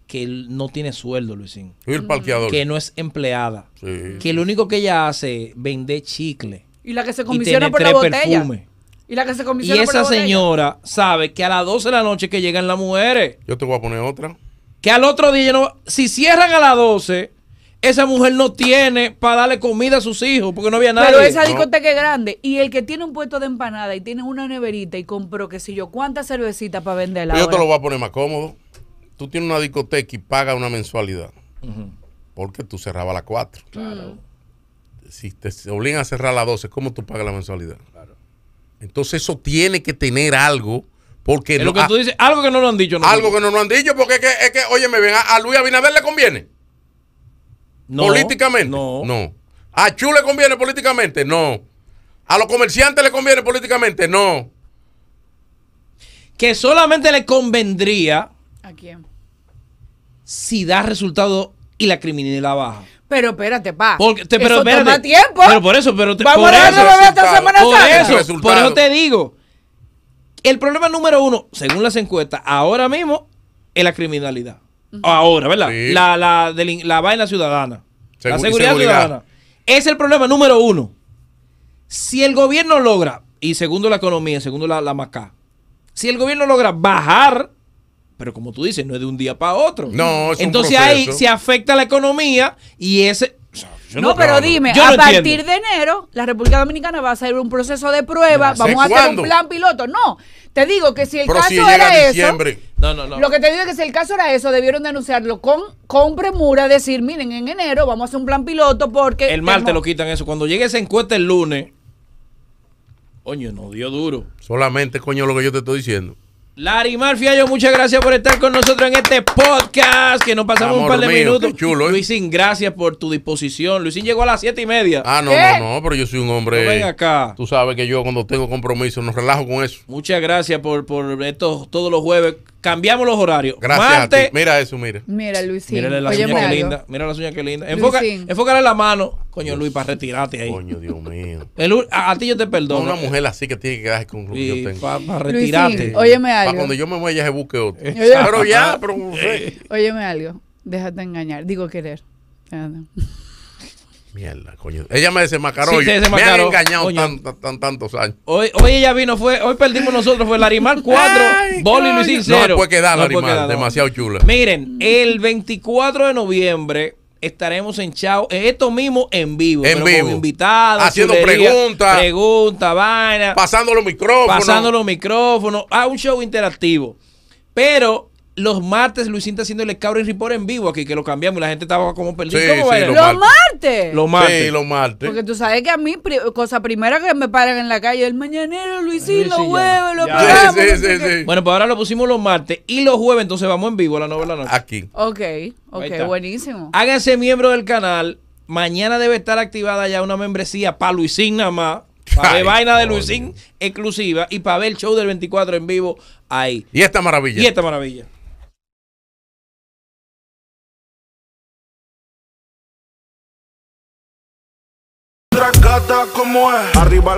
que no tiene sueldo, Luisín.
El parqueador.
Que no es empleada.
Sí.
Que lo único que ella hace es vender chicle.
Y la que se
y
comisiona
tener
por la botella.
perfumes.
Y la que se
Y
comisiona por la
esa señora sabe que a las 12 de la noche que llegan las mujeres.
Yo te voy a poner otra.
Que al otro día, no, si cierran a las 12, esa mujer no tiene para darle comida a sus hijos porque no había nadie.
Pero esa
No.
discoteca es grande. Y el que tiene un puesto de empanada y tiene una neverita y compró, qué sé yo, cuántas cervecitas para venderla.
Yo te lo voy a poner más cómodo. Tú tienes una discoteca y pagas una mensualidad. Porque tú cerrabas a las 4. Si te obligan a cerrar a las 12, ¿cómo tú pagas la mensualidad? Entonces eso tiene que tener algo. Porque
Es lo que tú dices, algo que no lo han dicho. no
algo que no nos han dicho, porque es que, es que óyeme bien, a, a Luis Abinader le conviene.
No,
políticamente.
No.
no. ¿A Chu le conviene políticamente? No. ¿A los comerciantes le conviene políticamente? No.
Que solamente le convendría
¿A quién?
si da resultado y la criminalidad baja.
Pero espérate, pa.
Porque, te-
Eso
pero espérate.
toma tiempo.
Pero por eso, pero te-
Vamos
por
a
eso,
hasta. Semana
por eso,
Resultado.
por eso te digo. El problema número uno, según las encuestas, ahora mismo es la criminalidad. Ahora, ¿verdad?
Sí.
La, la, delin- la vaina ciudadana. la
Segu-
seguridad,
seguridad.
ciudadana. Es el problema número uno. Si el gobierno logra, y segundo la economía, segundo la, la MACA, si el gobierno logra bajar, pero como tú dices, no es de un día para otro.
No, es un
Entonces ahí se afecta la economía y ese... o sea, yo
No, pero dime,
yo
a
no
partir
entiendo.
de enero, la República Dominicana va a hacer un proceso de prueba. Vamos a hacer
cuándo.
un plan piloto. No, te digo que si el
Pero
caso
si
era eso.
No, no, no.
Lo que te digo es que si el caso era eso, debieron de anunciarlo con, con premura, decir, miren, en enero vamos a hacer un plan piloto porque...
El martes
hemos-
lo quitan eso. Cuando llegue esa encuesta el lunes, coño, no dio duro.
Solamente, coño, lo que yo te estoy diciendo.
Larimar Fiallo, muchas gracias por estar con nosotros en este podcast. Que nos pasamos un par de
mío,
minutos.
chulo, ¿eh?
Luisín, gracias por tu disposición. Luisín llegó a las siete y media.
Ah, no,
¿Qué?
no, no, pero yo soy un hombre.
No, ven acá.
Tú sabes que yo cuando tengo compromiso no relajo con eso.
Muchas gracias por, por estos todos los jueves. Cambiamos los horarios.
Gracias
Martes,
a ti. Mira eso, mira.
Mira, Luisín,
Mírale las
óyeme
uñas que linda. Mira las uñas que linda. Enfoca,
Luisín.
enfócale la mano. Coño, Luis, para retirarte ahí.
Coño, Dios mío.
El a, a ti yo te
No,
perdono.
una mujer así que tiene que quedar con lo que yo tengo.
para
Luisín,
retirarte.
óyeme
Para cuando yo me muera, ella se busque otro.
Oye.
Pero ya, pero no sé.
Óyeme algo. Déjate engañar. Digo querer. Déjate.
Mierda, coño. Ella me desenmascaró.
Sí,
me han engañado tan, tan- tan- tantos años.
Hoy, hoy ella vino, fue, hoy perdimos nosotros, fue Larimar 4,
Ay,
Boli. Luisín
No
0.
me puede quedar,
No
Larimar,
quedar, no.
demasiado chula.
Miren, el 24 de noviembre estaremos en Chao, esto mismo en vivo.
En
pero
vivo.
Con invitados,
Haciendo
chulería,
preguntas.
Preguntas, vaina.
Pasando los micrófonos.
pasando los micrófonos. Ah, un show interactivo. Pero los martes Luisín está haciendo el Scouting Report en vivo aquí, que lo cambiamos y la gente estaba como perdida.
Sí,
¿Cómo
sí,
va a ir?
Los
¡Los
martes.
Los martes.
Sí, los martes.
Porque tú sabes que a mí, pri- cosa primera que me paran en la calle, el mañanero, Luisín,
Sí,
los huevos, los.
Bueno, pues ahora lo pusimos los martes y los jueves, entonces vamos en vivo a las 9 de la noche.
Aquí.
Ok, ok, buenísimo.
Háganse miembro del canal. Mañana debe estar activada ya una membresía para Luisín nada más. Para ver vaina de. Luisín exclusiva y para ver el show del 24 en vivo ahí.
Y esta maravilla.
Y esta maravilla.
Otra gata como es. Arriba